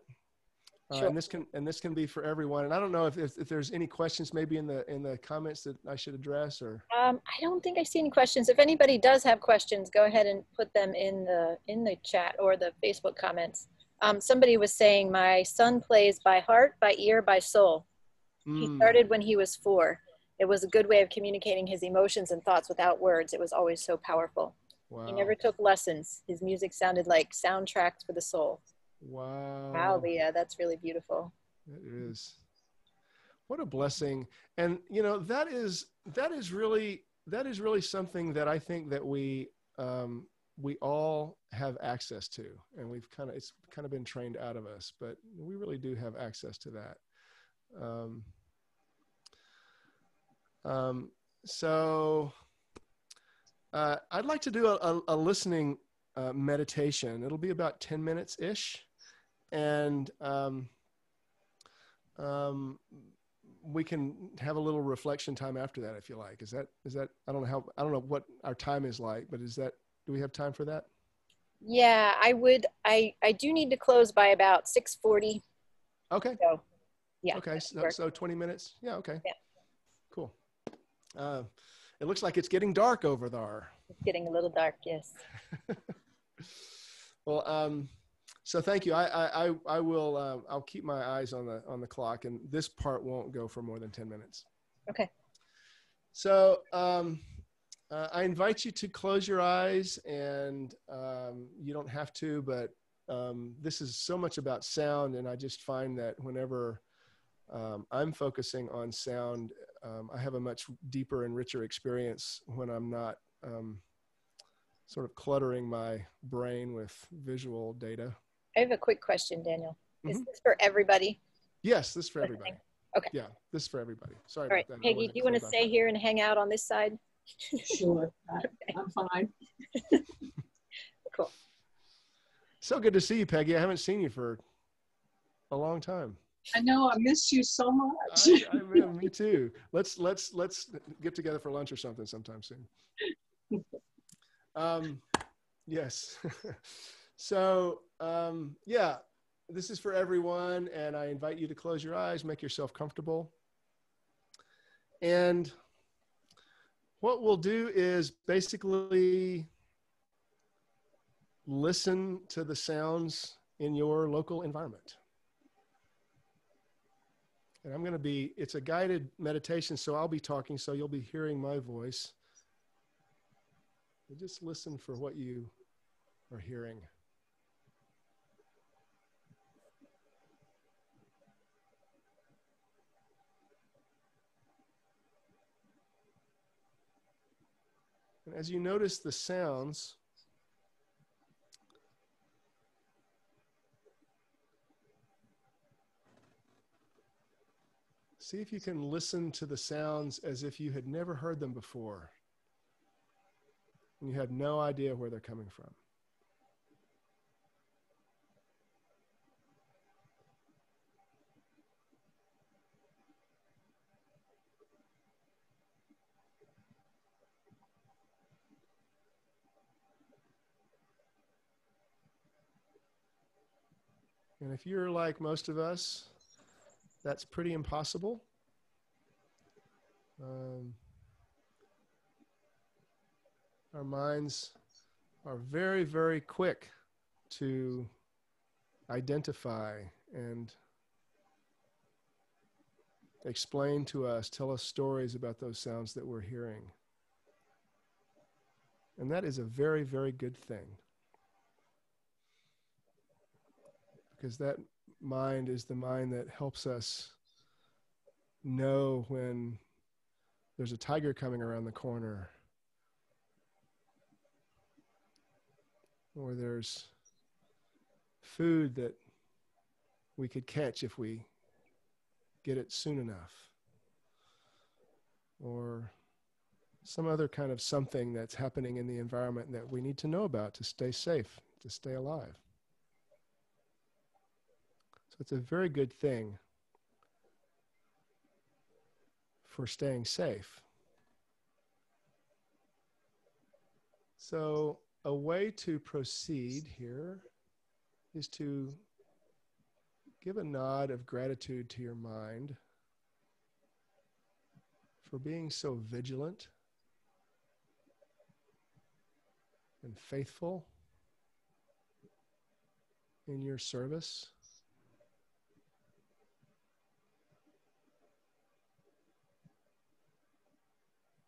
Uh, sure. and this can and this can be for everyone. And I don't know if, if, if, there's any questions maybe in the in the comments that I should address or. Um, I don't think I see any questions. If anybody does have questions, go ahead and put them in the in the chat or the Facebook comments. Um, somebody was saying my son plays by heart, by ear, by soul. Mm. He hmm. started when he was four it was a good way of communicating his emotions and thoughts without words. It was always so powerful. Wow. He never took lessons. His music sounded like soundtracks for the soul. Wow. Wow, Leah, that's really beautiful. It is. What a blessing. And you know, that is that is really that is really something that I think that we um we all have access to and we've kind of it's kind of been trained out of us but we really do have access to that um, um, so uh, I'd like to do a, a, a listening uh, meditation. It'll be about 10 minutes ish. And um, um, we can have a little reflection time after that if you like. Is that, is that, I don't know how, I don't know what our time is like, but is that, do we have time for that? Yeah, I would, I, I do need to close by about 640. Okay. So, yeah. Okay. So, so 20 minutes. Yeah. Okay. Yeah. Uh, it looks like it's getting dark over there. It's getting a little dark, yes. well, um, so thank you. I I I will. Uh, I'll keep my eyes on the on the clock, and this part won't go for more than ten minutes. Okay. So um, uh, I invite you to close your eyes, and um, you don't have to, but um, this is so much about sound, and I just find that whenever um, I'm focusing on sound, um, I have a much deeper and richer experience when I'm not um, sort of cluttering my brain with visual data. I have a quick question, Daniel. Is mm-hmm. this for everybody? Yes, this is for everybody. Okay. Yeah, this is for everybody. Sorry All right. about that. Peggy, do you want to stay here and hang out on this side? sure. I, I'm fine. cool. So good to see you, Peggy. I haven't seen you for a long time. I know I miss you so much. I, I, me too. Let's let's let's get together for lunch or something sometime soon. Um, yes. so um, yeah, this is for everyone, and I invite you to close your eyes, make yourself comfortable, and what we'll do is basically listen to the sounds in your local environment. And I'm going to be, it's a guided meditation, so I'll be talking, so you'll be hearing my voice. And just listen for what you are hearing. And as you notice the sounds, See if you can listen to the sounds as if you had never heard them before. And you have no idea where they're coming from. And if you're like most of us, that's pretty impossible. Um, our minds are very, very quick to identify and explain to us, tell us stories about those sounds that we're hearing. And that is a very, very good thing. Because that mind is the mind that helps us know when there's a tiger coming around the corner or there's food that we could catch if we get it soon enough or some other kind of something that's happening in the environment that we need to know about to stay safe, to stay alive. So it's a very good thing for staying safe. So, a way to proceed here is to give a nod of gratitude to your mind for being so vigilant and faithful in your service.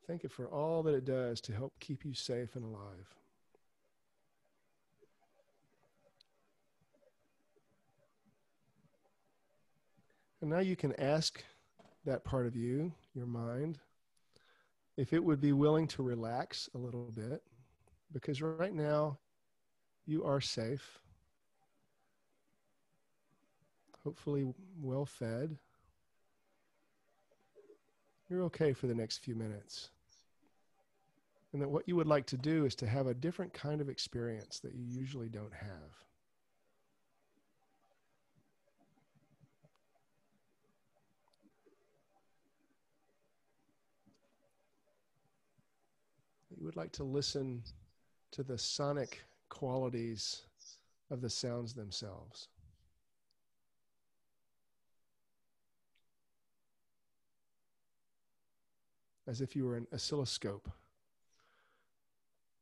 Thank it for all that it does to help keep you safe and alive. And now you can ask that part of you, your mind, if it would be willing to relax a little bit, because right now you are safe, hopefully well fed. You're okay for the next few minutes. And that what you would like to do is to have a different kind of experience that you usually don't have. You would like to listen to the sonic qualities of the sounds themselves. As if you were an oscilloscope.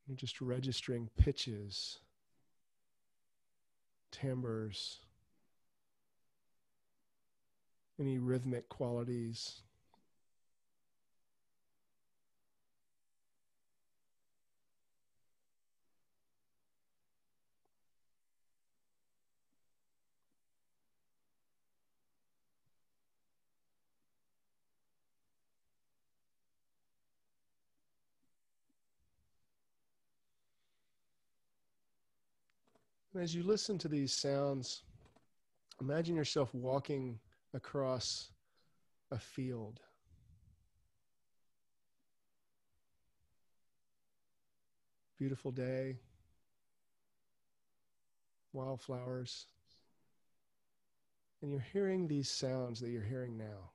You're just registering pitches, timbres, any rhythmic qualities. And as you listen to these sounds, imagine yourself walking across a field. Beautiful day, wildflowers. And you're hearing these sounds that you're hearing now.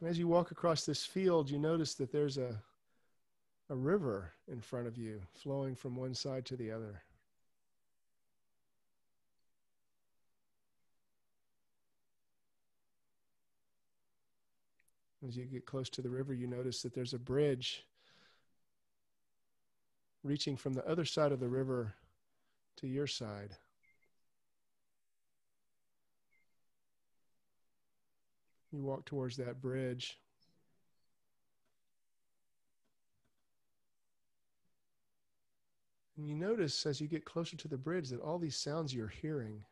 And as you walk across this field, you notice that there's a, a river in front of you flowing from one side to the other. As you get close to the river, you notice that there's a bridge reaching from the other side of the river to your side. You walk towards that bridge. And you notice as you get closer to the bridge that all these sounds you're hearing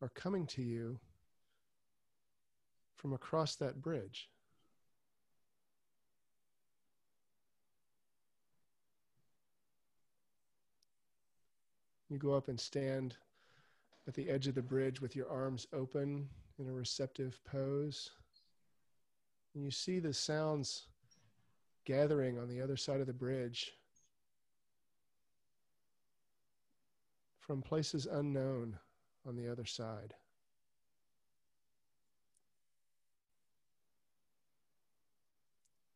are coming to you from across that bridge. You go up and stand at the edge of the bridge with your arms open in a receptive pose. And you see the sounds gathering on the other side of the bridge from places unknown on the other side.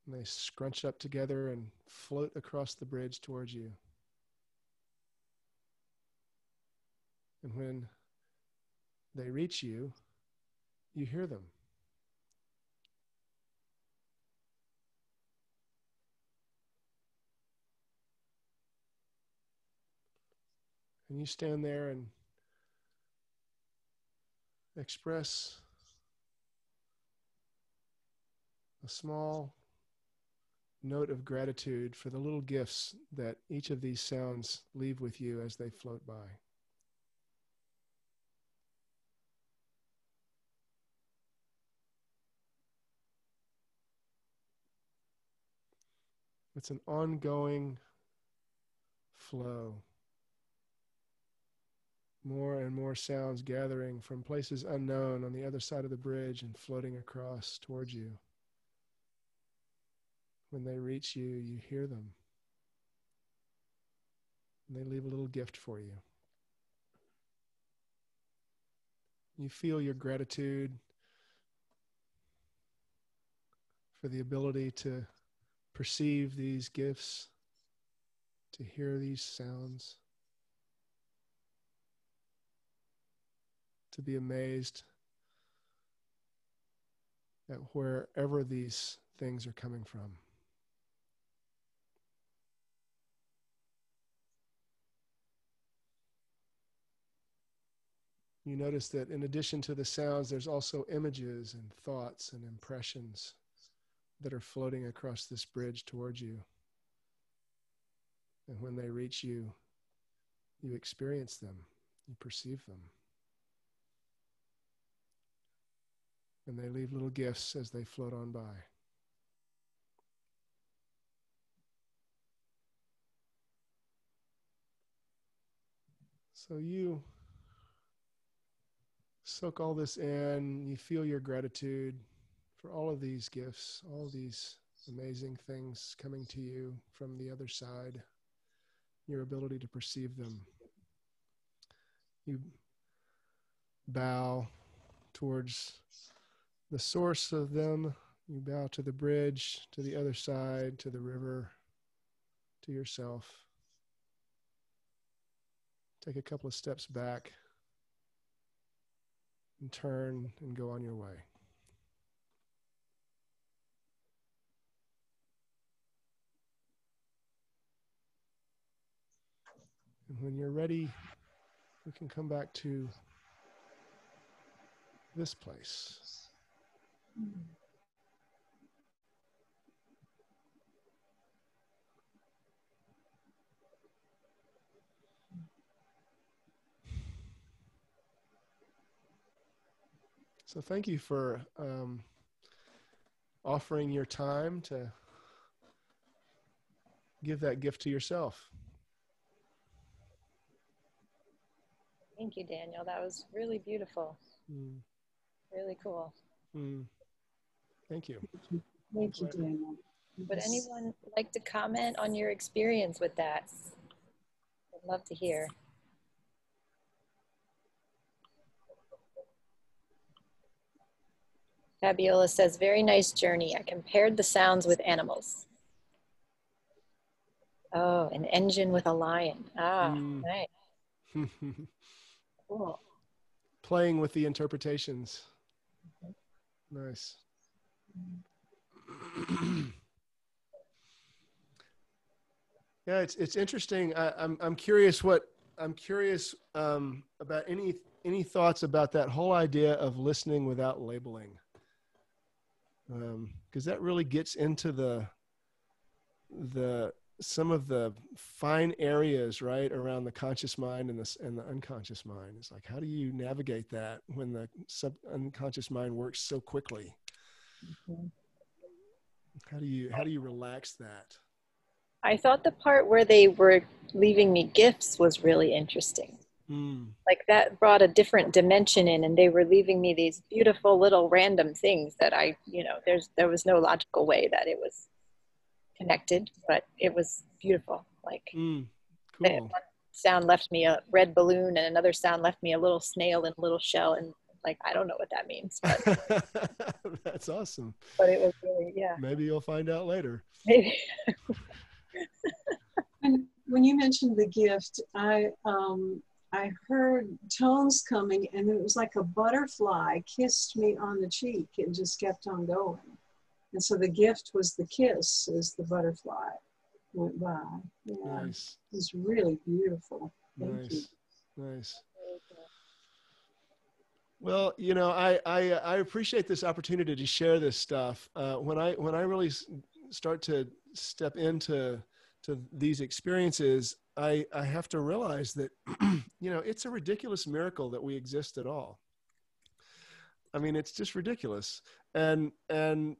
And they scrunch up together and float across the bridge towards you. And when they reach you, you hear them. And you stand there and express a small note of gratitude for the little gifts that each of these sounds leave with you as they float by. It's an ongoing flow. More and more sounds gathering from places unknown on the other side of the bridge and floating across towards you. When they reach you, you hear them. And they leave a little gift for you. You feel your gratitude for the ability to perceive these gifts, to hear these sounds, to be amazed at wherever these things are coming from. You notice that in addition to the sounds, there's also images and thoughts and impressions that are floating across this bridge towards you. And when they reach you, you experience them, you perceive them. And they leave little gifts as they float on by. So you soak all this in, you feel your gratitude for all of these gifts, all these amazing things coming to you from the other side, your ability to perceive them. You bow towards the source of them. You bow to the bridge, to the other side, to the river, to yourself. Take a couple of steps back and turn and go on your way. And when you're ready, we can come back to this place. So, thank you for um, offering your time to give that gift to yourself. Thank you, Daniel. That was really beautiful. Mm. Really cool. Mm. Thank you. Thank you, Daniel. Would anyone like to comment on your experience with that? I'd love to hear. Fabiola says, very nice journey. I compared the sounds with animals. Oh, an engine with a lion. Ah, mm. nice. Cool. Playing with the interpretations. Nice. yeah, it's it's interesting. I, am I'm, I'm curious what I'm curious um, about any any thoughts about that whole idea of listening without labeling, because um, that really gets into the the some of the fine areas right around the conscious mind and the and the unconscious mind it's like how do you navigate that when the sub unconscious mind works so quickly mm-hmm. how do you how do you relax that i thought the part where they were leaving me gifts was really interesting mm. like that brought a different dimension in and they were leaving me these beautiful little random things that i you know there's there was no logical way that it was connected, but it was beautiful. Like mm, cool. one sound left me a red balloon, and another sound left me a little snail and a little shell, and like I don't know what that means. But, That's awesome. But it was really yeah. Maybe you'll find out later. Maybe. and when you mentioned the gift, I um, I heard tones coming, and it was like a butterfly kissed me on the cheek and just kept on going. And so the gift was the kiss as the butterfly went by. Yeah. Nice. It was really beautiful. Thank nice. you. Nice. Well, you know, I, I, I appreciate this opportunity to share this stuff. Uh, when I when I really start to step into to these experiences, I I have to realize that you know it's a ridiculous miracle that we exist at all. I mean, it's just ridiculous, and and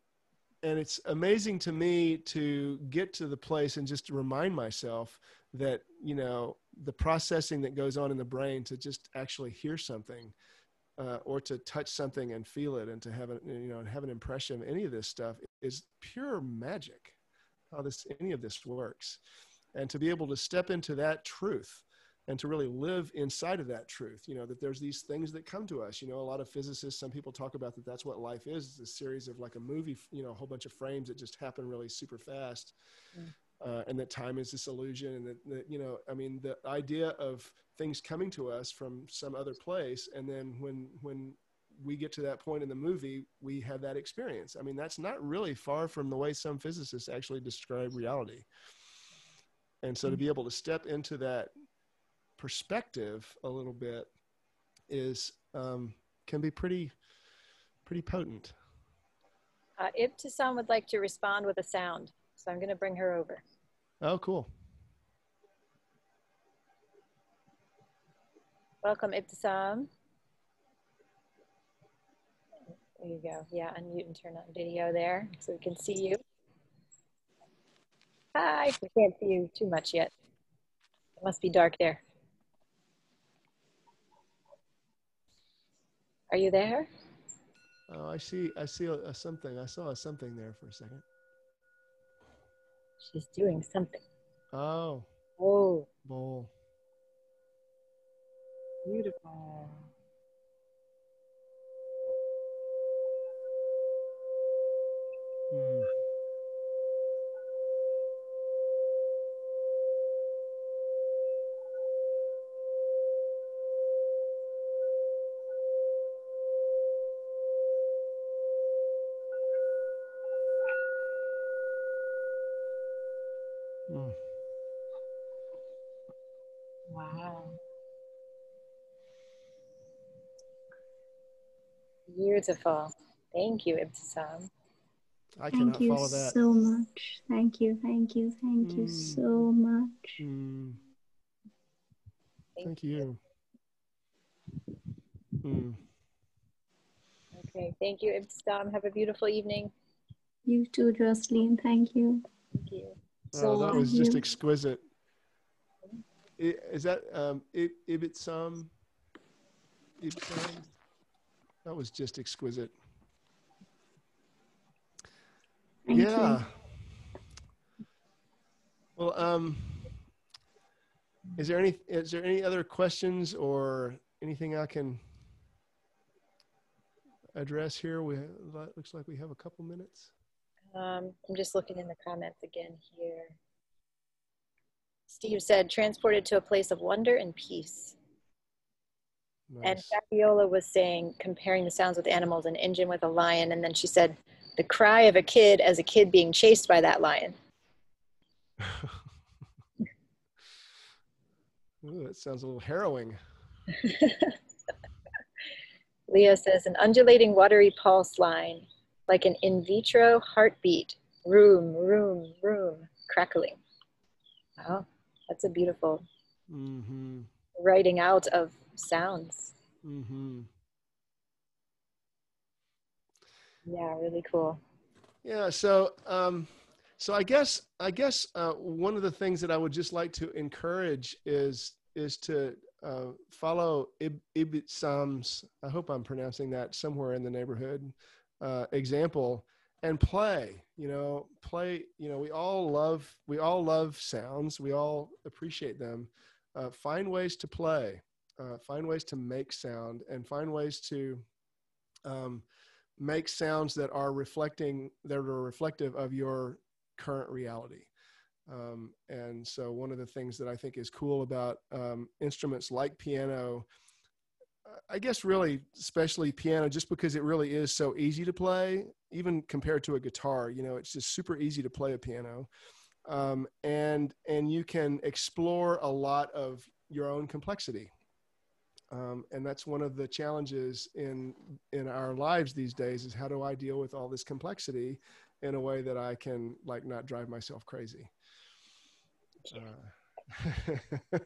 and it's amazing to me to get to the place and just to remind myself that you know the processing that goes on in the brain to just actually hear something uh, or to touch something and feel it and to have a, you know and have an impression of any of this stuff is pure magic how this any of this works. And to be able to step into that truth and to really live inside of that truth you know that there's these things that come to us you know a lot of physicists some people talk about that that's what life is it's a series of like a movie you know a whole bunch of frames that just happen really super fast mm. uh, and that time is this illusion and that, that you know i mean the idea of things coming to us from some other place and then when when we get to that point in the movie we have that experience i mean that's not really far from the way some physicists actually describe reality and so to mm. be able to step into that perspective a little bit is um, can be pretty pretty potent. Uh, Ibtisam would like to respond with a sound, so I'm going to bring her over. Oh, cool. Welcome, Ibtisam. There you go. Yeah, unmute and turn on video there so we can see you. Hi, we can't see you too much yet. It must be dark there. Are you there? Oh, I see. I see a, a something. I saw a something there for a second. She's doing something. Oh. Oh. Bowl. Beautiful. Hmm. Beautiful. Thank you, Ibtisam. I thank you follow that. so much. Thank you, thank you, thank mm. you so much. Mm. Thank, thank you. Mm. Okay, thank you, Ibtisam. Have a beautiful evening. You too, Jocelyn. Thank you. Thank you. Oh, that was just exquisite. Is that um, Ibitsam? Ibitsam? That was just exquisite. Thank yeah. You. Well, um, is there any is there any other questions or anything I can address here? We looks like we have a couple minutes. Um, I'm just looking in the comments again here. Steve said, transported to a place of wonder and peace. Nice. And Fabiola was saying, comparing the sounds with animals, an engine with a lion, and then she said, the cry of a kid as a kid being chased by that lion. Ooh, that sounds a little harrowing. Leo says, an undulating watery pulse line, like an in vitro heartbeat, room, room, room, crackling. Oh, that's a beautiful mm-hmm. writing out of sounds. Mm-hmm. Yeah, really cool. Yeah. So, um, so I guess I guess uh, one of the things that I would just like to encourage is is to uh, follow Ib- Ibitsam's. I hope I'm pronouncing that somewhere in the neighborhood. Uh, example and play. You know, play. You know, we all love we all love sounds. We all appreciate them. Uh, find ways to play uh, find ways to make sound and find ways to um, make sounds that are reflecting that are reflective of your current reality. Um, and so one of the things that i think is cool about um, instruments like piano i guess really especially piano just because it really is so easy to play even compared to a guitar you know it's just super easy to play a piano. Um, and and you can explore a lot of your own complexity Um, and that's one of the challenges in in our lives these days is how do I deal with all this complexity in a way that I can like not drive myself crazy. Uh,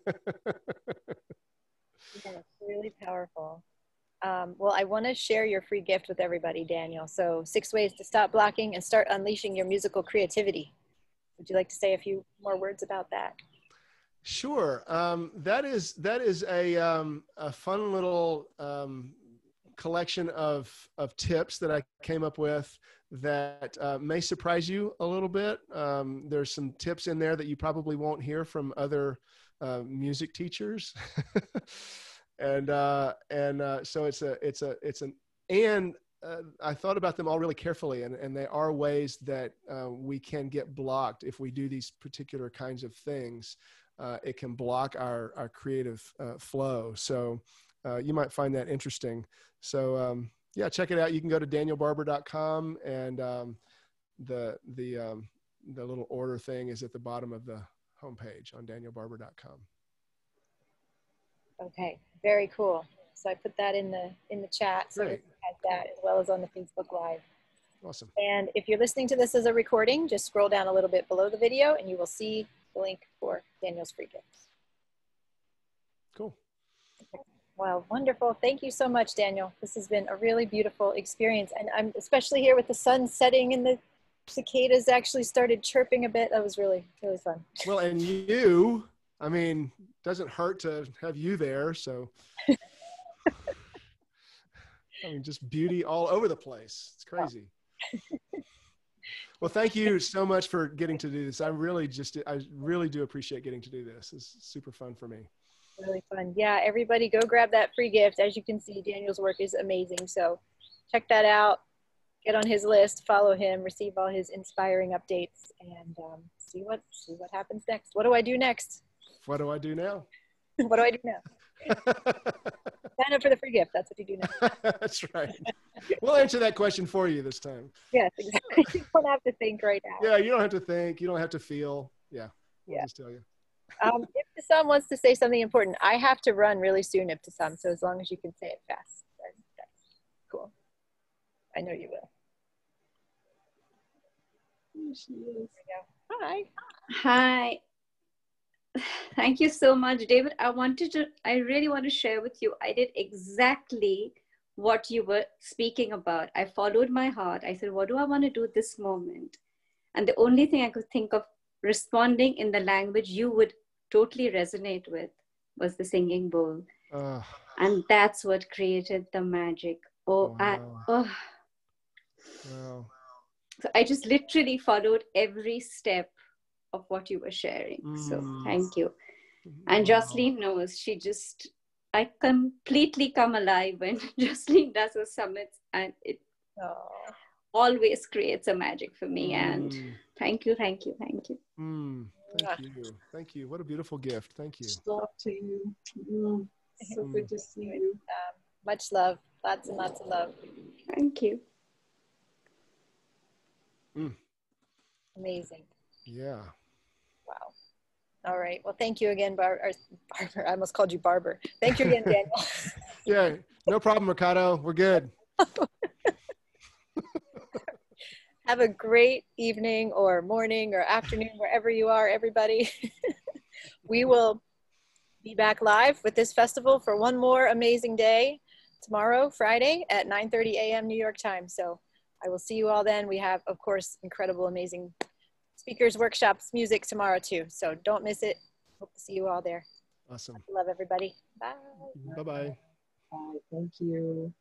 yeah, really powerful. Um, well, I want to share your free gift with everybody, Daniel. So, six ways to stop blocking and start unleashing your musical creativity. Would you like to say a few more words about that? Sure. Um, that is that is a um, a fun little um, collection of of tips that I came up with that uh, may surprise you a little bit. Um, there's some tips in there that you probably won't hear from other uh, music teachers, and uh, and uh, so it's a it's a it's an and uh, I thought about them all really carefully, and, and they are ways that uh, we can get blocked if we do these particular kinds of things. Uh, it can block our our creative uh, flow. So uh, you might find that interesting. So um, yeah, check it out. You can go to danielbarber.com, and um, the the um, the little order thing is at the bottom of the homepage on danielbarber.com. Okay, very cool. So I put that in the in the chat so Great. that as well as on the Facebook Live. Awesome. And if you're listening to this as a recording, just scroll down a little bit below the video and you will see the link for Daniel's free gifts. Cool. Wow, wonderful. Thank you so much, Daniel. This has been a really beautiful experience. And I'm especially here with the sun setting and the cicadas actually started chirping a bit. That was really, really fun. Well, and you, I mean, doesn't hurt to have you there. So, I mean, just beauty all over the place. It's crazy. well, thank you so much for getting to do this. I really just, I really do appreciate getting to do this. It's super fun for me. Really fun. Yeah, everybody go grab that free gift. As you can see, Daniel's work is amazing. So check that out. Get on his list, follow him, receive all his inspiring updates, and um, see what see what happens next. What do I do next? What do I do now? what do I do now? Sign up for the free gift. That's what you do now. That's right. We'll answer that question for you this time. Yes, exactly. you don't have to think right now. Yeah, you don't have to think. You don't have to feel. Yeah. We'll Yeah. just tell you. Um, Ibtisam wants to say something important, I have to run really soon, Ibtisam. So as long as you can say it fast, that's cool. I know you will. Here she is. Hi. Hi. Thank you so much, David. I wanted to, I really want to share with you. I did exactly what you were speaking about. I followed my heart. I said, What do I want to do this moment? And the only thing I could think of responding in the language you would totally resonate with was the singing bowl. Uh, And that's what created the magic. Oh, I, oh. wow. So I just literally followed every step of what you were sharing. So Mm. thank you. And Wow. Jocelyn knows she just, I completely come alive when Jocelyn does her summits and it Oh, always creates a magic for me. And Mm, thank you, thank you, thank you. mm, thank you. Thank you. What a beautiful gift. Thank you. Love to you. Mm, so good to see you. um, much love. Lots and lots of love. Thank you. Amazing. Yeah. Wow. All right. Well, thank you again, Bar- Barber. I almost called you Barber. Thank you again, Daniel. Yeah. No problem, Ricardo. We're good. Have a great evening or morning or afternoon, wherever you are, everybody. we will be back live with this festival for one more amazing day tomorrow, Friday at 9:30 a.m. New York time. So I will see you all then. We have, of course, incredible, amazing speakers, workshops, music tomorrow too. So don't miss it. Hope to see you all there. Awesome. Love everybody. Bye. Bye bye. Bye. Thank you.